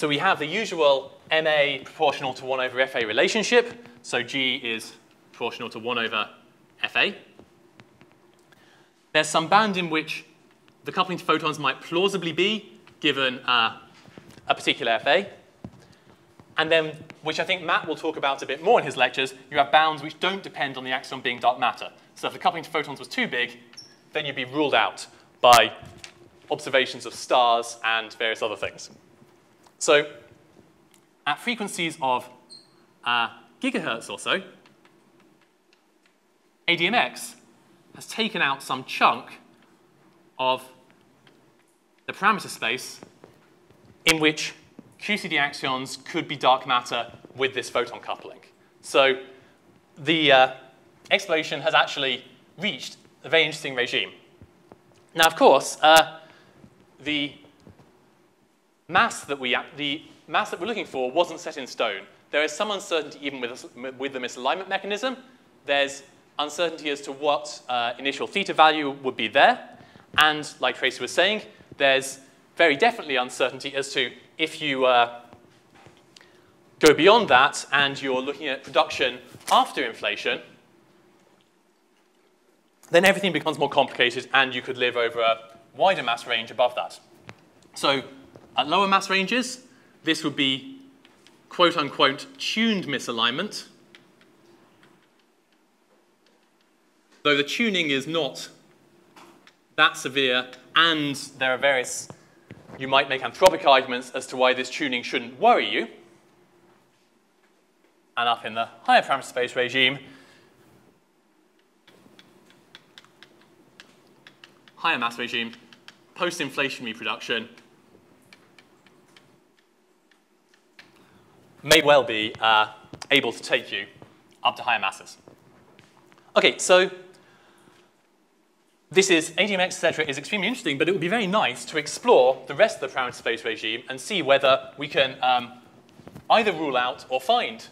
so we have the usual MA proportional to 1 over FA relationship. So G is proportional to 1 over FA. There's some band in which the coupling to photons might plausibly be given uh, a particular FA. And then, which I think Matt will talk about a bit more in his lectures, you have bounds which don't depend on the axion being dark matter. So if the coupling to photons was too big, then you'd be ruled out by observations of stars and various other things. So at frequencies of uh, gigahertz or so, ADMX has taken out some chunk of the parameter space in which QCD axions could be dark matter with this photon coupling. So the uh, exploration has actually reached a very interesting regime. Now, of course, uh, the mass that we the mass that we're looking for wasn't set in stone. There is some uncertainty even with, with the misalignment mechanism. There's uncertainty as to what uh, initial theta value would be there. And like Tracy was saying, there's very definitely uncertainty as to if you uh, go beyond that and you're looking at production after inflation, then everything becomes more complicated and you could live over a wider mass range above that. So at lower mass ranges, this would be quote unquote tuned misalignment. Though the tuning is not that severe and there are various, you might make anthropic arguments as to why this tuning shouldn't worry you. And up in the higher parameter space regime, higher mass regime, post-inflation reproduction, may well be uh, able to take you up to higher masses. Okay, so this is, ADMX, etc., is extremely interesting, but it would be very nice to explore the rest of the parameter space regime and see whether we can um, either rule out or find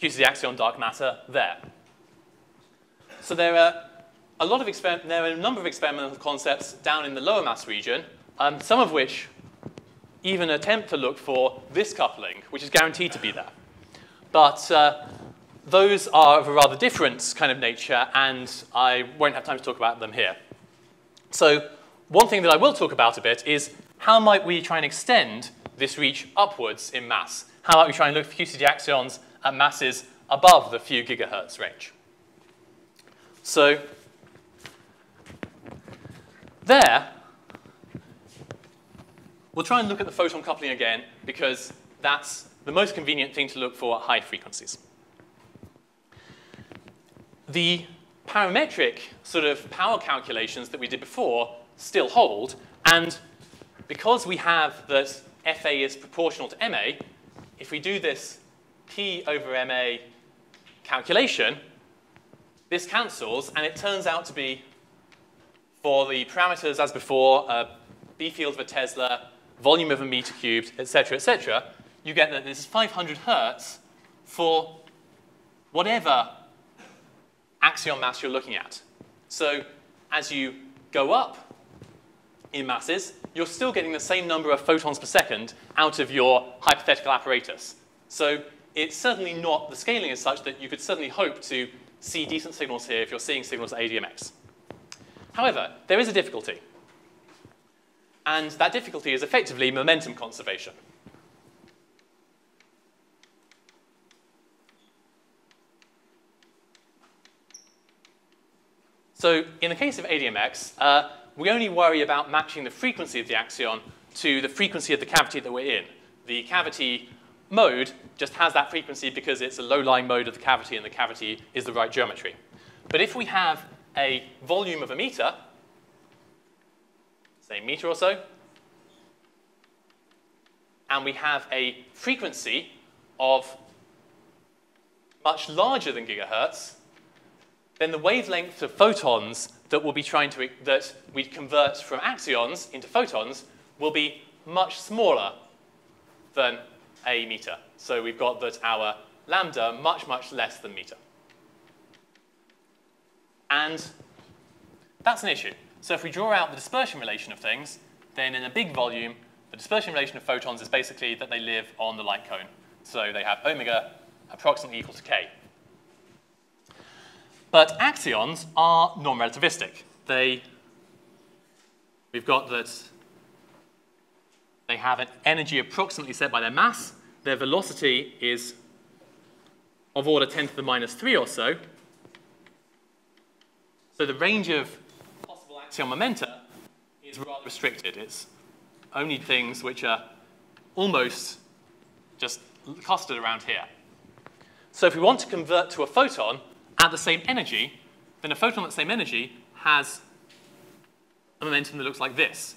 QCD axion dark matter there. So there are a lot of there are a number of experimental concepts down in the lower mass region, um, some of which even attempt to look for this coupling, which is guaranteed to be there. But uh, those are of a rather different kind of nature, and I won't have time to talk about them here. So one thing that I will talk about a bit is how might we try and extend this reach upwards in mass? How might we try and look for QCD axions at masses above the few gigahertz range? So there, we'll try and look at the photon coupling again because that's the most convenient thing to look for at high frequencies the parametric sort of power calculations that we did before still hold. And because we have that FA is proportional to MA, if we do this P over MA calculation, this cancels, and it turns out to be, for the parameters as before, a B field of a Tesla, volume of a meter cubed, et cetera, et cetera, you get that this is 500 hertz for whatever axion mass you're looking at. So as you go up in masses, you're still getting the same number of photons per second out of your hypothetical apparatus. So it's certainly not, the scaling is such that you could certainly hope to see decent signals here if you're seeing signals at ADMX. However, there is a difficulty. And that difficulty is effectively momentum conservation. So in the case of ADMX, uh, we only worry about matching the frequency of the axion to the frequency of the cavity that we're in. The cavity mode just has that frequency because it's a low-lying mode of the cavity and the cavity is the right geometry. But if we have a volume of a meter, say a meter or so, and we have a frequency of much larger than gigahertz, then the wavelength of photons that we'll be trying to, that we convert from axions into photons will be much smaller than a meter. So we've got that our lambda much, much less than meter. And that's an issue. So if we draw out the dispersion relation of things, then in a big volume, the dispersion relation of photons is basically that they live on the light cone. So they have omega approximately equal to k. But axions are non-relativistic. They, we've got that they have an energy approximately set by their mass. Their velocity is of order 10 to the minus 3 or so. So the range of axion momenta is rather restricted. It's only things which are almost just clustered around here. So if we want to convert to a photon at the same energy, then a photon at the same energy has a momentum that looks like this.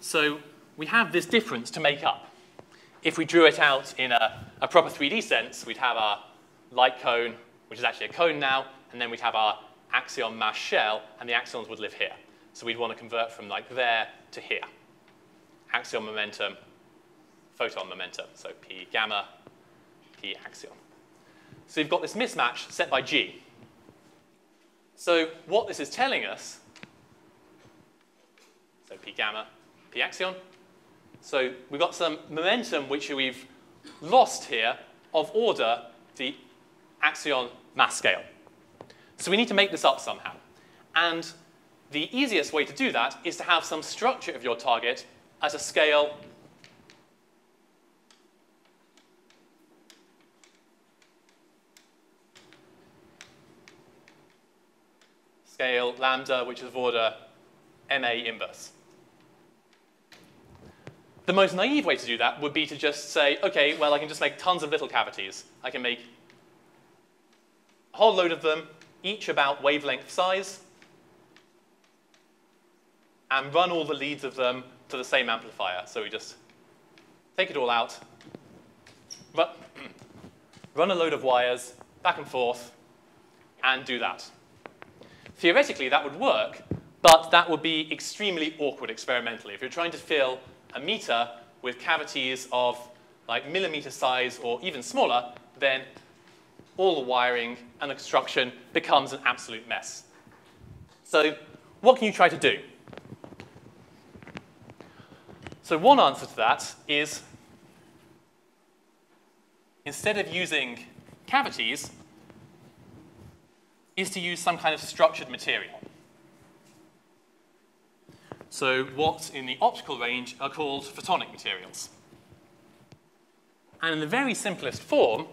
So we have this difference to make up. If we drew it out in a, a proper 3D sense, we'd have our light cone, which is actually a cone now, and then we'd have our axion mass shell, and the axions would live here. So we'd want to convert from like there to here. Axion momentum, photon momentum, so P gamma, P axion. So you've got this mismatch set by G. So what this is telling us, so P gamma, P axion, so we've got some momentum which we've lost here of order the axion mass scale. So we need to make this up somehow. And the easiest way to do that is to have some structure of your target as a scale scale lambda, which is of order ma inverse. The most naive way to do that would be to just say, okay, well, I can just make tons of little cavities. I can make a whole load of them, each about wavelength size, and run all the leads of them to the same amplifier. So we just take it all out, run a load of wires back and forth, and do that. Theoretically, that would work, but that would be extremely awkward experimentally. If you're trying to fill a meter with cavities of like millimeter size or even smaller, then all the wiring and the construction becomes an absolute mess. So what can you try to do? So one answer to that is instead of using cavities, is to use some kind of structured material. So what in the optical range are called photonic materials. And in the very simplest form,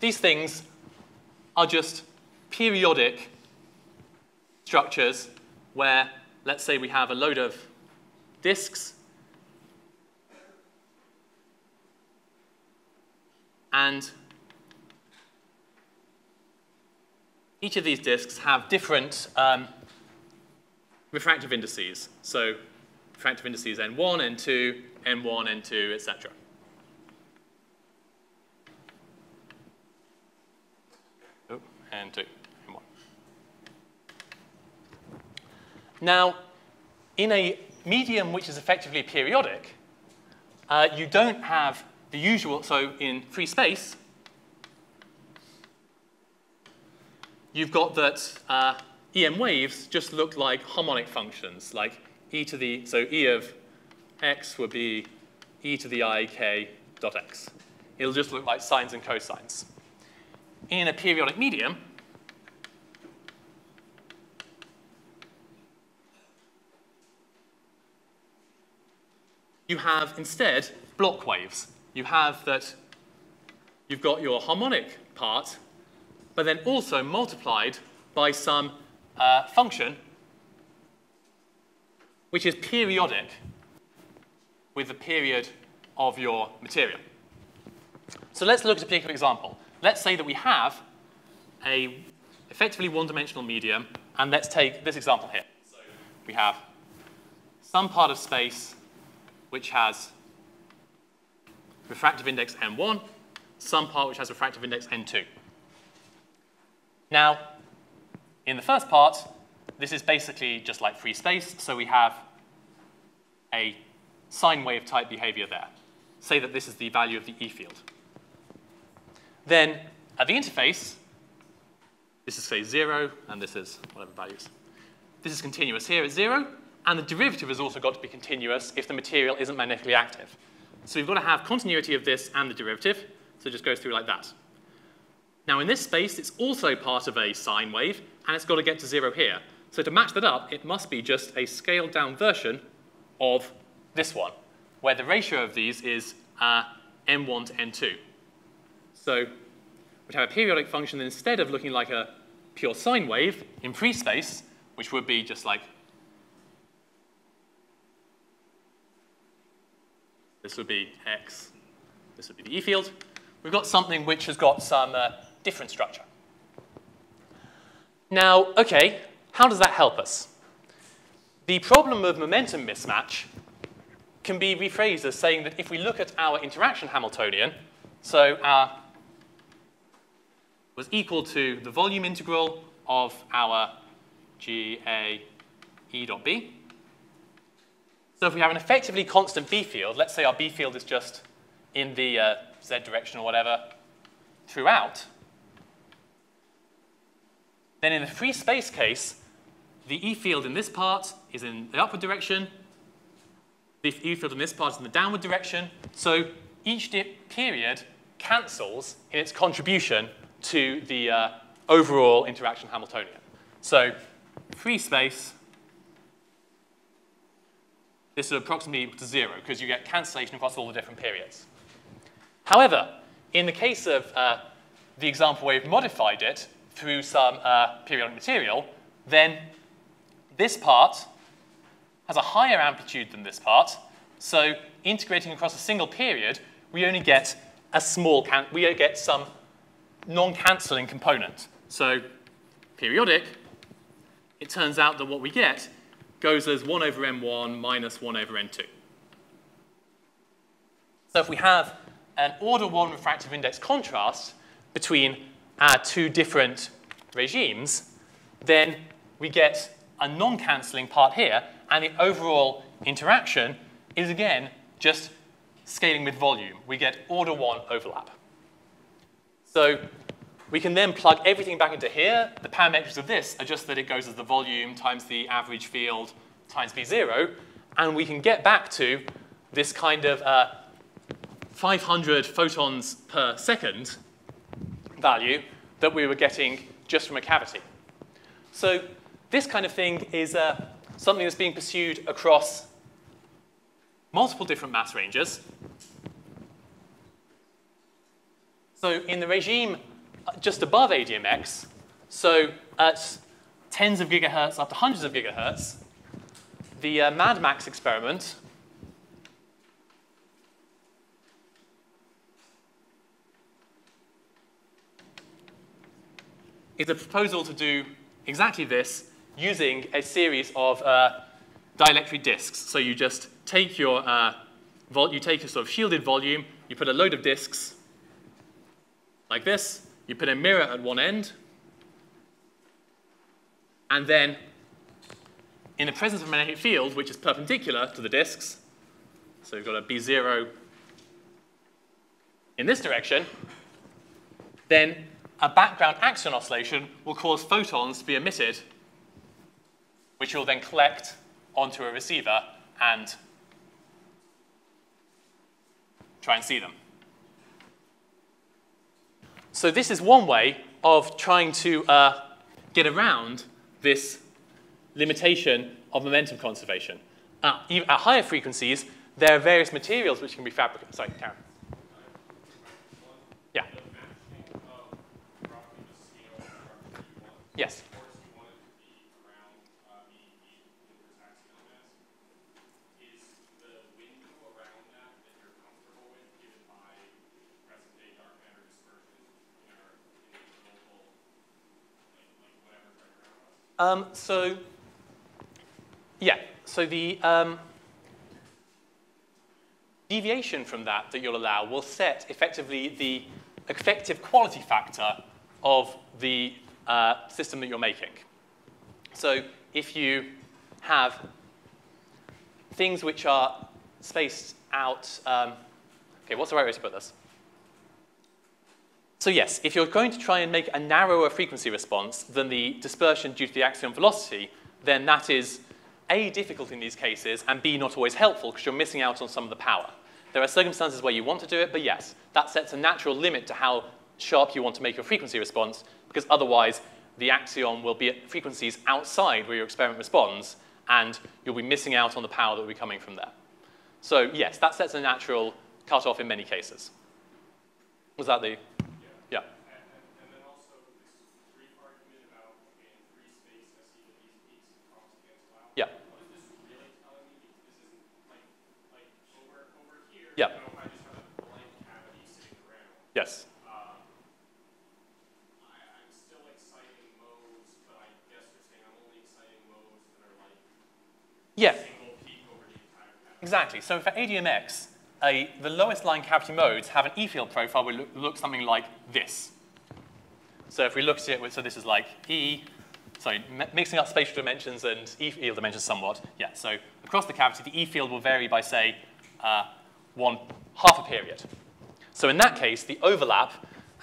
these things are just periodic structures where, let's say we have a load of disks and each of these disks have different um, refractive indices. So refractive indices N1, N2, N1, N2, etc. Oh, N2, N1. Now, in a medium which is effectively periodic, uh, you don't have the usual, so in free space, you've got that uh, EM waves just look like harmonic functions, like e to the, so e of x would be e to the i k dot x. It'll just look like sines and cosines. In a periodic medium, you have instead Bloch waves. You have that you've got your harmonic part, but then also multiplied by some uh, function which is periodic with the period of your material. So let's look at a particular example. Let's say that we have a effectively one-dimensional medium, and let's take this example here. So we have some part of space which has refractive index n1, some part which has refractive index n2. Now, in the first part, this is basically just like free space, so we have a sine wave type behavior there. Say that this is the value of the E field. Then at the interface, this is say zero, and this is whatever values. This is continuous here at zero, and the derivative has also got to be continuous if the material isn't magnetically active. So we've got to have continuity of this and the derivative, so it just goes through like that. Now in this space, it's also part of a sine wave, and it's got to get to zero here. So to match that up, it must be just a scaled down version of this one, where the ratio of these is uh, n1 to n2. So we'd have a periodic function that instead of looking like a pure sine wave in free space, which would be just like This would be x. This would be the E field. We've got something which has got some uh, different structure. Now, OK, how does that help us? The problem of momentum mismatch can be rephrased as saying that if we look at our interaction Hamiltonian, so our was equal to the volume integral of our G A E dot B so if we have an effectively constant B field, let's say our B field is just in the uh, Z direction or whatever throughout, then in the free space case, the E field in this part is in the upward direction, the E field in this part is in the downward direction. So each dip period cancels in its contribution to the uh, overall interaction Hamiltonian. So free space this is approximately equal to zero because you get cancellation across all the different periods. However, in the case of uh, the example where we've modified it through some uh, periodic material, then this part has a higher amplitude than this part. So integrating across a single period, we only get a small, we get some non-cancelling component. So periodic, it turns out that what we get goes as 1 over n1 minus 1 over n2. So if we have an order 1 refractive index contrast between our two different regimes, then we get a non-cancelling part here, and the overall interaction is, again, just scaling with volume. We get order 1 overlap. So we can then plug everything back into here. The parametrics of this are just that it goes as the volume times the average field times B0, and we can get back to this kind of uh, 500 photons per second value that we were getting just from a cavity. So this kind of thing is uh, something that's being pursued across multiple different mass ranges. So in the regime just above ADMX, so at tens of gigahertz up to hundreds of gigahertz, the uh, MADMAX experiment is a proposal to do exactly this using a series of uh, dielectric disks. So you just take your uh, you take a sort of shielded volume, you put a load of disks like this, you put a mirror at one end, and then in the presence of a magnetic field which is perpendicular to the disks, so we've got a B0 in this direction, then a background axion oscillation will cause photons to be emitted, which you'll then collect onto a receiver and try and see them. So this is one way of trying to uh, get around this limitation of momentum conservation. Uh, at higher frequencies, there are various materials which can be fabricated. Sorry, Karen. Yeah. Yes. Um, so, yeah, so the um, deviation from that that you'll allow will set effectively the effective quality factor of the uh, system that you're making. So if you have things which are spaced out, um, okay, what's the right way to put this? So yes, if you're going to try and make a narrower frequency response than the dispersion due to the axion velocity, then that is A, difficult in these cases, and B, not always helpful because you're missing out on some of the power. There are circumstances where you want to do it, but yes, that sets a natural limit to how sharp you want to make your frequency response because otherwise the axion will be at frequencies outside where your experiment responds, and you'll be missing out on the power that will be coming from there. So yes, that sets a natural cutoff in many cases. Was that the Yeah. Yes. Yeah. Exactly. So for ADMX, a, the lowest line cavity modes have an E-field profile which look, look something like this. So if we look at it, so this is like E, sorry, mixing up spatial dimensions and E-field dimensions somewhat. Yeah, so across the cavity, the E-field will vary by, say, uh, one half a period. So in that case, the overlap,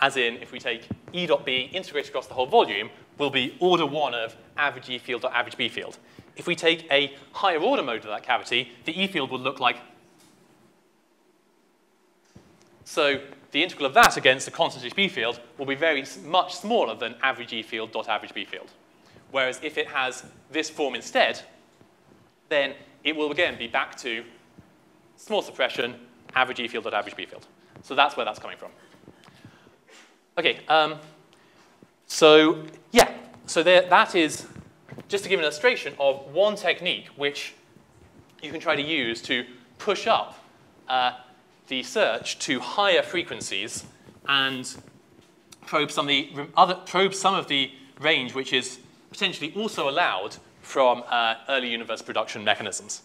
as in if we take E dot B integrated across the whole volume, will be order one of average E field or average B field. If we take a higher order mode of that cavity, the E field would look like. So the integral of that against the constant B field will be very much smaller than average E field dot average B field. Whereas if it has this form instead, then it will again be back to small suppression, average E field dot average B field. So that's where that's coming from. Okay, um, so yeah, so there, that is just to give an illustration of one technique which you can try to use to push up uh, the search to higher frequencies and probe some of the other probe some of the range which is potentially also allowed from uh, early universe production mechanisms.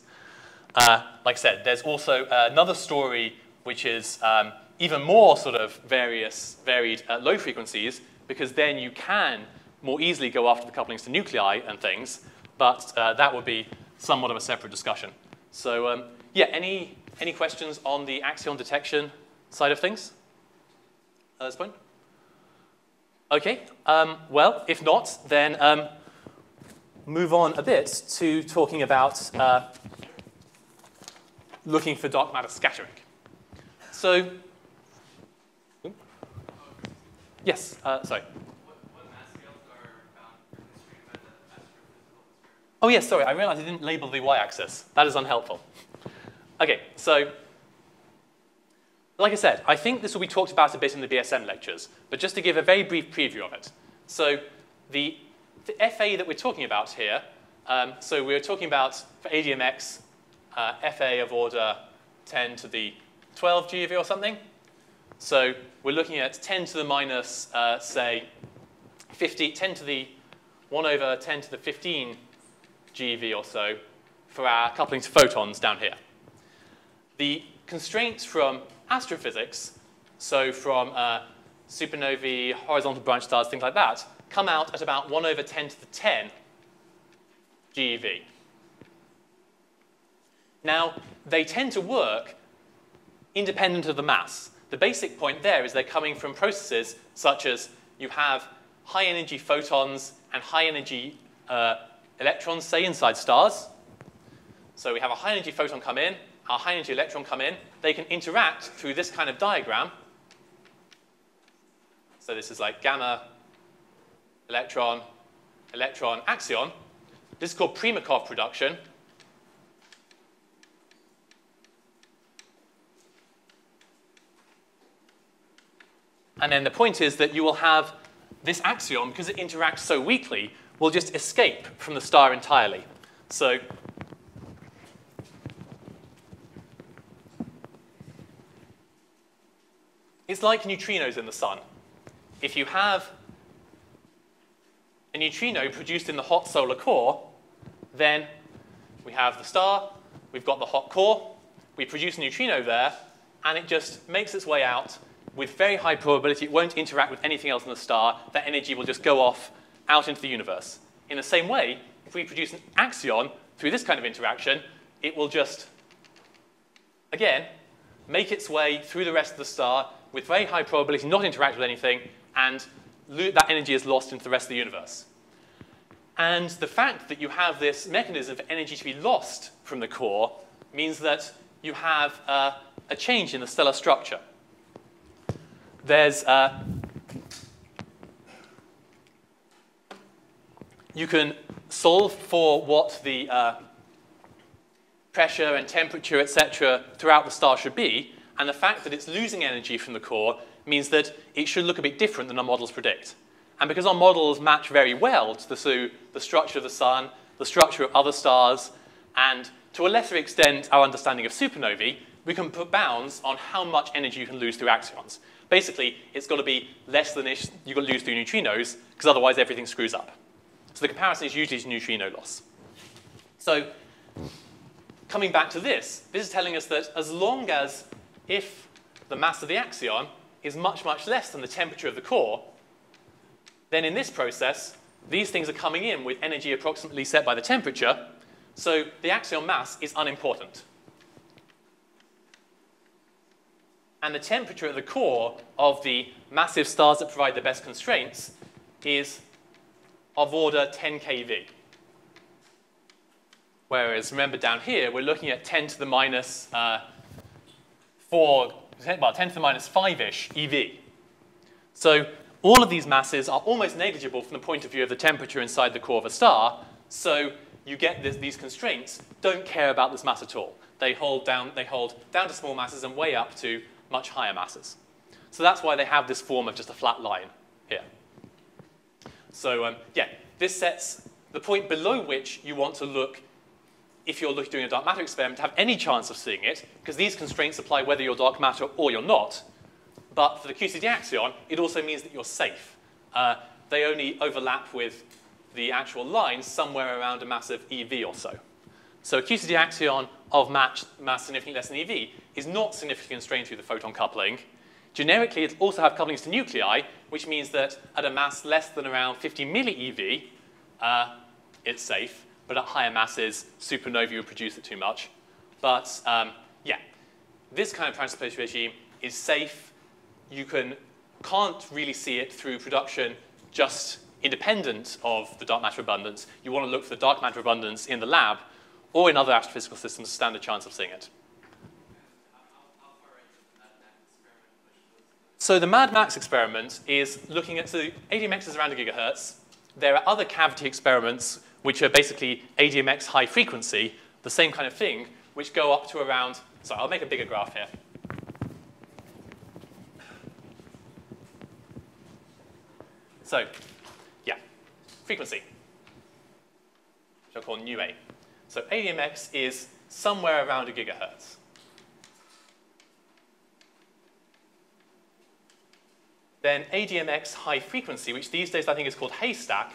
Uh, like I said, there's also another story which is um, even more sort of various, varied at low frequencies, because then you can more easily go after the couplings to nuclei and things, but uh, that would be somewhat of a separate discussion. So um, yeah, any, any questions on the axion detection side of things at this point? Okay, um, well, if not, then um, move on a bit to talking about uh, looking for dark matter scattering. So, yes, uh, sorry. Oh, yes, sorry, I realized I didn't label the y-axis. That is unhelpful. Okay, so, like I said, I think this will be talked about a bit in the BSM lectures, but just to give a very brief preview of it. So, the, the FA that we're talking about here, um, so we're talking about, for ADMX, uh, FA of order 10 to the 12 GeV or something. So we're looking at 10 to the minus, uh, say, 50, 10 to the 1 over 10 to the 15 GeV or so for our coupling to photons down here. The constraints from astrophysics, so from uh, supernovae, horizontal branch stars, things like that, come out at about 1 over 10 to the 10 GeV. Now, they tend to work independent of the mass. The basic point there is they're coming from processes such as you have high energy photons and high energy uh, electrons, say, inside stars. So we have a high energy photon come in, our high energy electron come in. They can interact through this kind of diagram. So this is like gamma, electron, electron, axion. This is called Primakoff production. And then the point is that you will have this axion, because it interacts so weakly, will just escape from the star entirely. So it's like neutrinos in the sun. If you have a neutrino produced in the hot solar core, then we have the star, we've got the hot core, we produce a neutrino there, and it just makes its way out with very high probability. It won't interact with anything else in the star. That energy will just go off out into the universe. In the same way, if we produce an axion through this kind of interaction, it will just, again, make its way through the rest of the star with very high probability, not interact with anything, and that energy is lost into the rest of the universe. And the fact that you have this mechanism for energy to be lost from the core means that you have uh, a change in the stellar structure. There's uh, you can solve for what the uh, pressure and temperature, etc., throughout the star should be, and the fact that it's losing energy from the core means that it should look a bit different than our models predict. And because our models match very well to the, the structure of the sun, the structure of other stars, and to a lesser extent, our understanding of supernovae, we can put bounds on how much energy you can lose through axions. Basically, it's got to be less than ish you've got to lose through neutrinos, because otherwise everything screws up. So the comparison is usually to neutrino loss. So coming back to this, this is telling us that as long as if the mass of the axion is much, much less than the temperature of the core, then in this process, these things are coming in with energy approximately set by the temperature, so the axion mass is unimportant. And the temperature at the core of the massive stars that provide the best constraints is of order 10 keV. Whereas remember down here, we're looking at 10 to the minus, uh, 4, well, 10 to the minus 5-ish EV. So all of these masses are almost negligible from the point of view of the temperature inside the core of a star, so you get this, these constraints don't care about this mass at all. They hold, down, they hold down to small masses and way up to much higher masses. So that's why they have this form of just a flat line here. So um, yeah, this sets the point below which you want to look if you're doing a dark matter experiment to have any chance of seeing it, because these constraints apply whether you're dark matter or you're not. But for the QCD axion, it also means that you're safe. Uh, they only overlap with the actual line somewhere around a mass of EV or so. So a QCD axion of mass significantly less than EV is not significantly constrained through the photon coupling. Generically, it also have couplings to nuclei, which means that at a mass less than around 50 milli EV, uh, it's safe but at higher masses, supernovae would produce it too much. But um, yeah, this kind of transportation regime is safe. You can, can't really see it through production just independent of the dark matter abundance. You want to look for the dark matter abundance in the lab or in other astrophysical systems stand a chance of seeing it. So the MADMAX experiment is looking at, so ADMX is around a gigahertz. There are other cavity experiments which are basically ADMX high frequency, the same kind of thing, which go up to around, sorry, I'll make a bigger graph here. So, yeah, frequency, which I'll call nu A. So ADMX is somewhere around a gigahertz. Then ADMX high frequency, which these days I think is called HAYSTAC,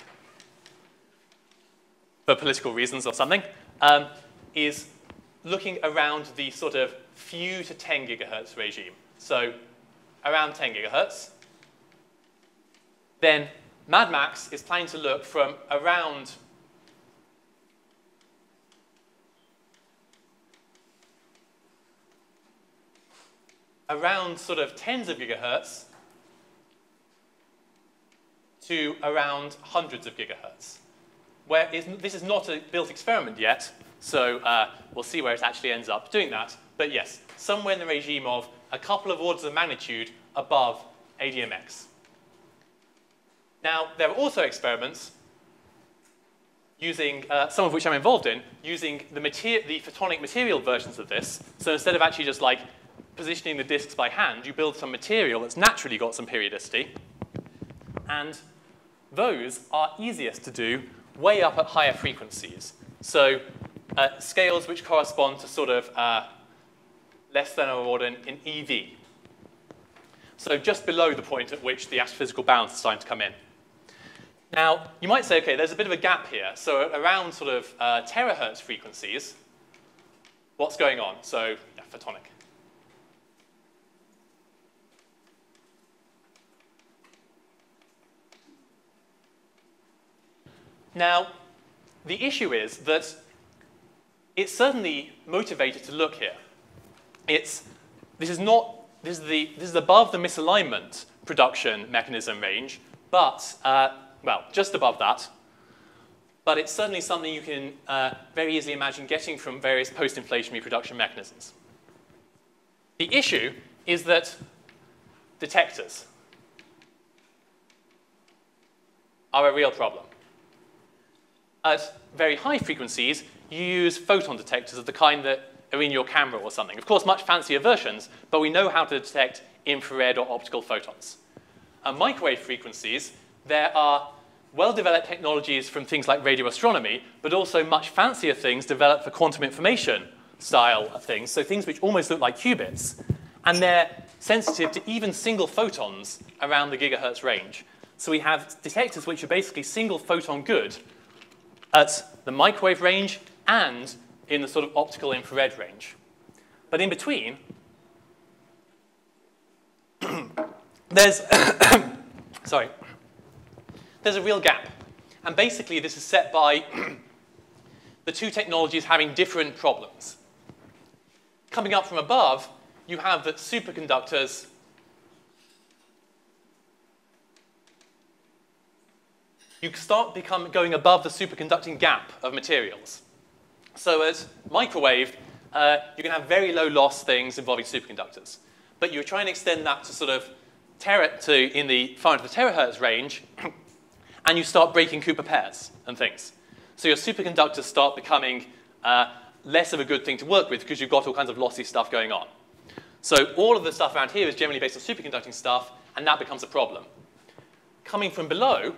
for political reasons or something, um, is looking around the sort of few to 10 gigahertz regime. So around 10 gigahertz. Then MADMAX is planning to look from around around sort of tens of gigahertz to around hundreds of gigahertz. Where is, this is not a built experiment yet, so uh, we'll see where it actually ends up doing that. But yes, somewhere in the regime of a couple of orders of magnitude above ADMX. Now, there are also experiments using, uh, some of which I'm involved in, using the, the photonic material versions of this. So instead of actually just like positioning the disks by hand, you build some material that's naturally got some periodicity. And those are easiest to do way up at higher frequencies. So uh, scales which correspond to sort of uh, less than or order in, EV. So just below the point at which the astrophysical bounds are starting to come in. Now, you might say, okay, there's a bit of a gap here. So around sort of uh, terahertz frequencies, what's going on? So yeah, photonic. Now, the issue is that it's certainly motivated to look here. It's, this is not, this is, the, this is above the misalignment production mechanism range, but uh, well, just above that. But it's certainly something you can uh, very easily imagine getting from various post-inflationary production mechanisms. The issue is that detectors are a real problem. At very high frequencies, you use photon detectors of the kind that are in your camera or something. Of course, much fancier versions, but we know how to detect infrared or optical photons. At microwave frequencies, there are well-developed technologies from things like radio astronomy, but also much fancier things developed for quantum information style things, so things which almost look like qubits. And they're sensitive to even single photons around the gigahertz range. So we have detectors which are basically single photon good at the microwave range and in the sort of optical infrared range. But in between, there's, sorry, there's a real gap. And basically, this is set by the two technologies having different problems. Coming up from above, you have that superconductors you start become going above the superconducting gap of materials. So at microwave, uh, you can have very low loss things involving superconductors. But you try and extend that to sort of tera to in the far into the terahertz range, and you start breaking Cooper pairs and things. So your superconductors start becoming uh, less of a good thing to work with because you've got all kinds of lossy stuff going on. So all of the stuff around here is generally based on superconducting stuff, and that becomes a problem. Coming from below,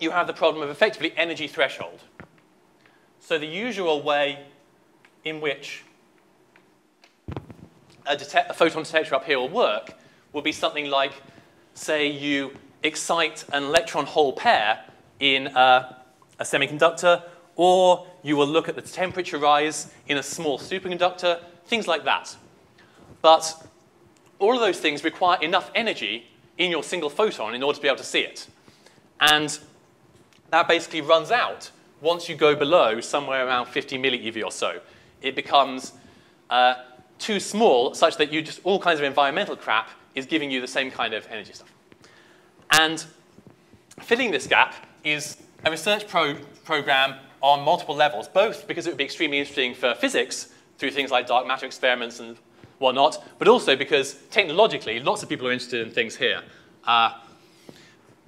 you have the problem of effectively energy threshold. So the usual way in which a, a photon detector up here will work will be something like, say, you excite an electron-hole pair in a, a semiconductor, or you will look at the temperature rise in a small superconductor, things like that. But all of those things require enough energy in your single photon in order to be able to see it. And that basically runs out once you go below somewhere around 50 millieV or so. It becomes uh, too small such that you just all kinds of environmental crap is giving you the same kind of energy stuff. And filling this gap is a research pro program on multiple levels, both because it would be extremely interesting for physics through things like dark matter experiments and whatnot, but also because technologically, lots of people are interested in things here. Uh,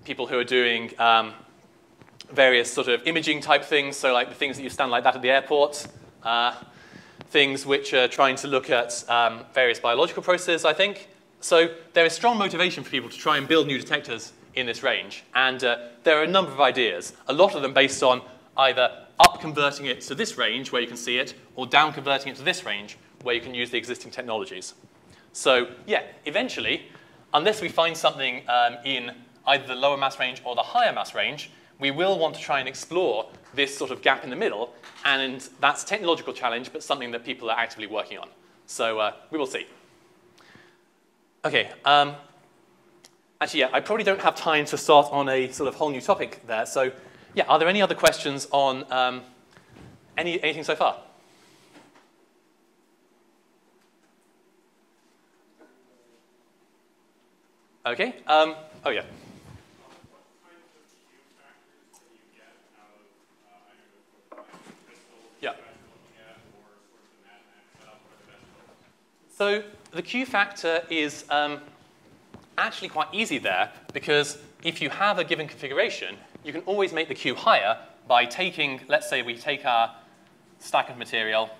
people who are doing um, various sort of imaging type things, so like the things that you stand like that at the airport, uh, things which are trying to look at um, various biological processes, I think, so there is strong motivation for people to try and build new detectors in this range. And uh, there are a number of ideas, a lot of them based on either up converting it to this range where you can see it, or down converting it to this range where you can use the existing technologies. So yeah, eventually, unless we find something um, in either the lower mass range or the higher mass range, we will want to try and explore this sort of gap in the middle, and that's a technological challenge, but something that people are actively working on. So uh, we will see. Okay. Um, actually, yeah, I probably don't have time to start on a sort of whole new topic there. So, yeah, are there any other questions on um, any, anything so far? Okay. Um, oh, yeah. So the Q factor is um, actually quite easy there because if you have a given configuration, you can always make the Q higher by taking, let's say we take our stack of material.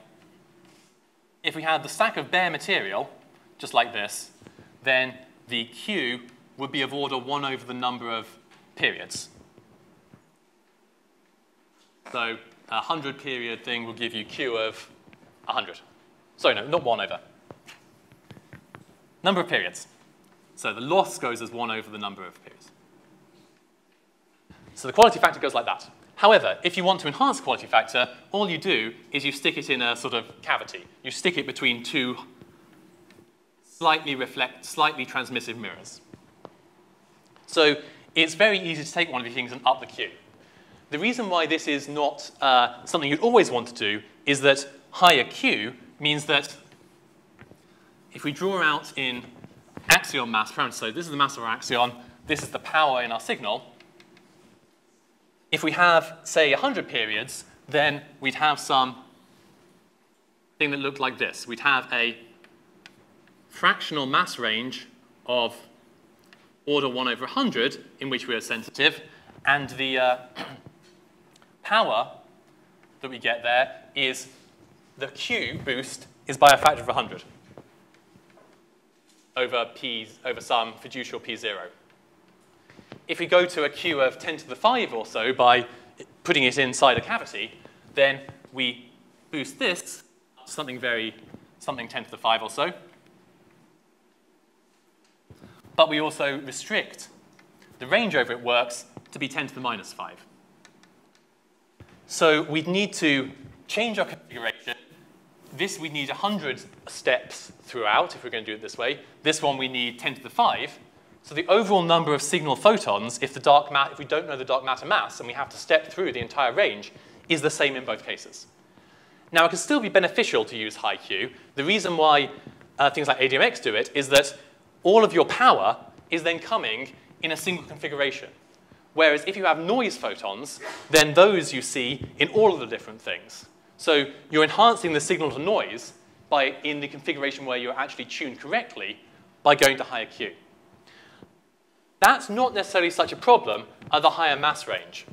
If we have the stack of bare material, just like this, then the Q would be of order 1 over the number of periods. So a 100 period thing will give you Q of 100. Sorry, no, not 1 over. Number of periods. So the loss goes as 1 over the number of periods. So the quality factor goes like that. However, if you want to enhance quality factor, all you do is you stick it in a sort of cavity. You stick it between two slightly reflect, slightly transmissive mirrors. So it's very easy to take one of these things and up the Q. The reason why this is not uh, something you'd always want to do is that higher Q means that if we draw out in axion mass parameters, so this is the mass of our axion, this is the power in our signal, if we have, say, 100 periods, then we'd have some thing that looked like this. We'd have a fractional mass range of order 1 over 100, in which we are sensitive, and the uh, power that we get there is the Q boost is by a factor of 100 over p over some fiducial p0 if we go to a Q of 10 to the 5 or so by putting it inside a cavity, then we boost this something very, something 10 to the 5 or so. But we also restrict the range over it works to be 10 to the minus 5. So we'd need to change our configuration. This we need 100 steps throughout if we're going to do it this way. This one we need 10 to the 5. So the overall number of signal photons, if, the dark if we don't know the dark matter mass and we have to step through the entire range, is the same in both cases. Now, it can still be beneficial to use high Q. The reason why uh, things like ADMX do it is that all of your power is then coming in a single configuration. Whereas if you have noise photons, then those you see in all of the different things. So you're enhancing the signal to noise by, in the configuration where you're actually tuned correctly by going to higher Q. That's not necessarily such a problem at the higher mass range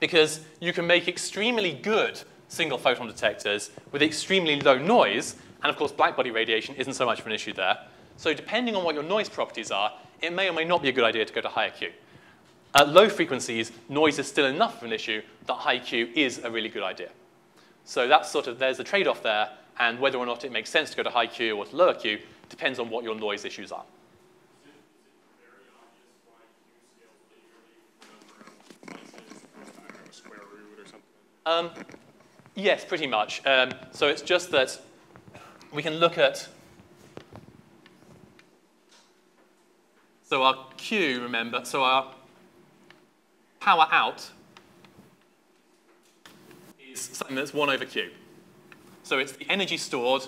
because you can make extremely good single photon detectors with extremely low noise, and of course blackbody radiation isn't so much of an issue there. So depending on what your noise properties are, it may or may not be a good idea to go to higher Q. At low frequencies, noise is still enough of an issue that high Q is a really good idea. So that's sort of, there's a trade-off there, and whether or not it makes sense to go to high Q or to lower Q depends on what your noise issues are. Um, yes, pretty much. Um, so it's just that we can look at, so our Q, remember, so our power out is something that's 1 over Q. So it's the energy stored,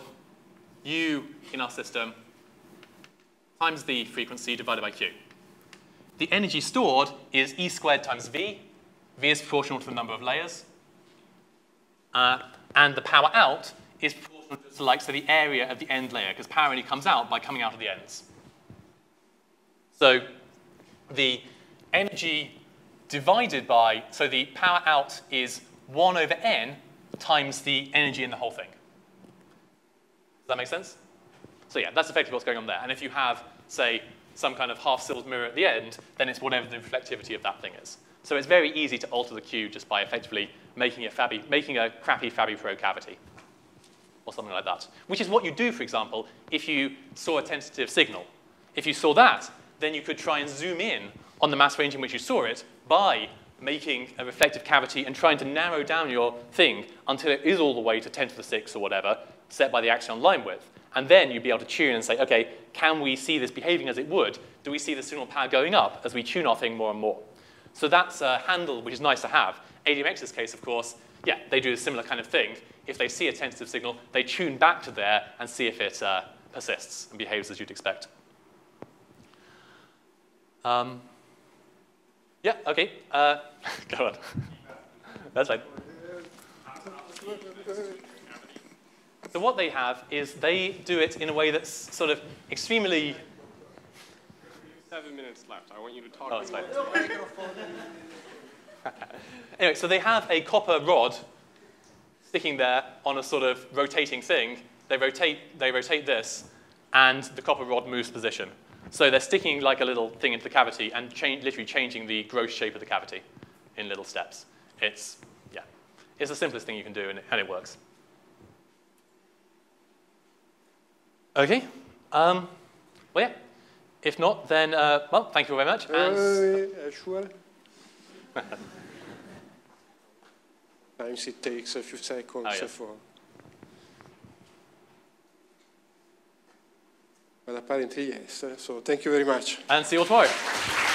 U in our system, times the frequency divided by Q. The energy stored is E squared times V. V is proportional to the number of layers. Uh, and the power out is proportional to like, so the area of the end layer, because power only comes out by coming out of the ends. So the energy divided by, so the power out is 1 over n times the energy in the whole thing. Does that make sense? So yeah, that's effectively what's going on there. And if you have, say, some kind of half-silvered mirror at the end, then it's whatever the reflectivity of that thing is. So it's very easy to alter the Q just by effectively making a, Fabry, making a crappy Fabry-Perot cavity or something like that, which is what you do, for example, if you saw a tentative signal. If you saw that, then you could try and zoom in on the mass range in which you saw it by making a reflective cavity and trying to narrow down your thing until it is all the way to 10 to the 6 or whatever, set by the axion line width. And then you'd be able to tune and say, OK, can we see this behaving as it would? Do we see the signal power going up as we tune our thing more and more? So that's a handle which is nice to have. ADMX's case, of course, yeah, they do a similar kind of thing. If they see a tentative signal, they tune back to there and see if it uh, persists and behaves as you'd expect. Um, yeah, OK. Uh, go on. That's fine. So what they have is they do it in a way that's sort of extremely. Seven minutes left. I want you to talk. Oh, it's fine. anyway, so they have a copper rod sticking there on a sort of rotating thing. They rotate, they rotate this, and the copper rod moves position. So they're sticking like a little thing into the cavity and cha literally changing the gross shape of the cavity in little steps. It's, yeah, it's the simplest thing you can do, and it, and it works. Okay. Um, well, yeah. If not, then, uh, well, thank you very much. And Uh, sure. Times it takes a few seconds Oh, yeah. for. Apparently, yes. So thank you very much. and see you tomorrow.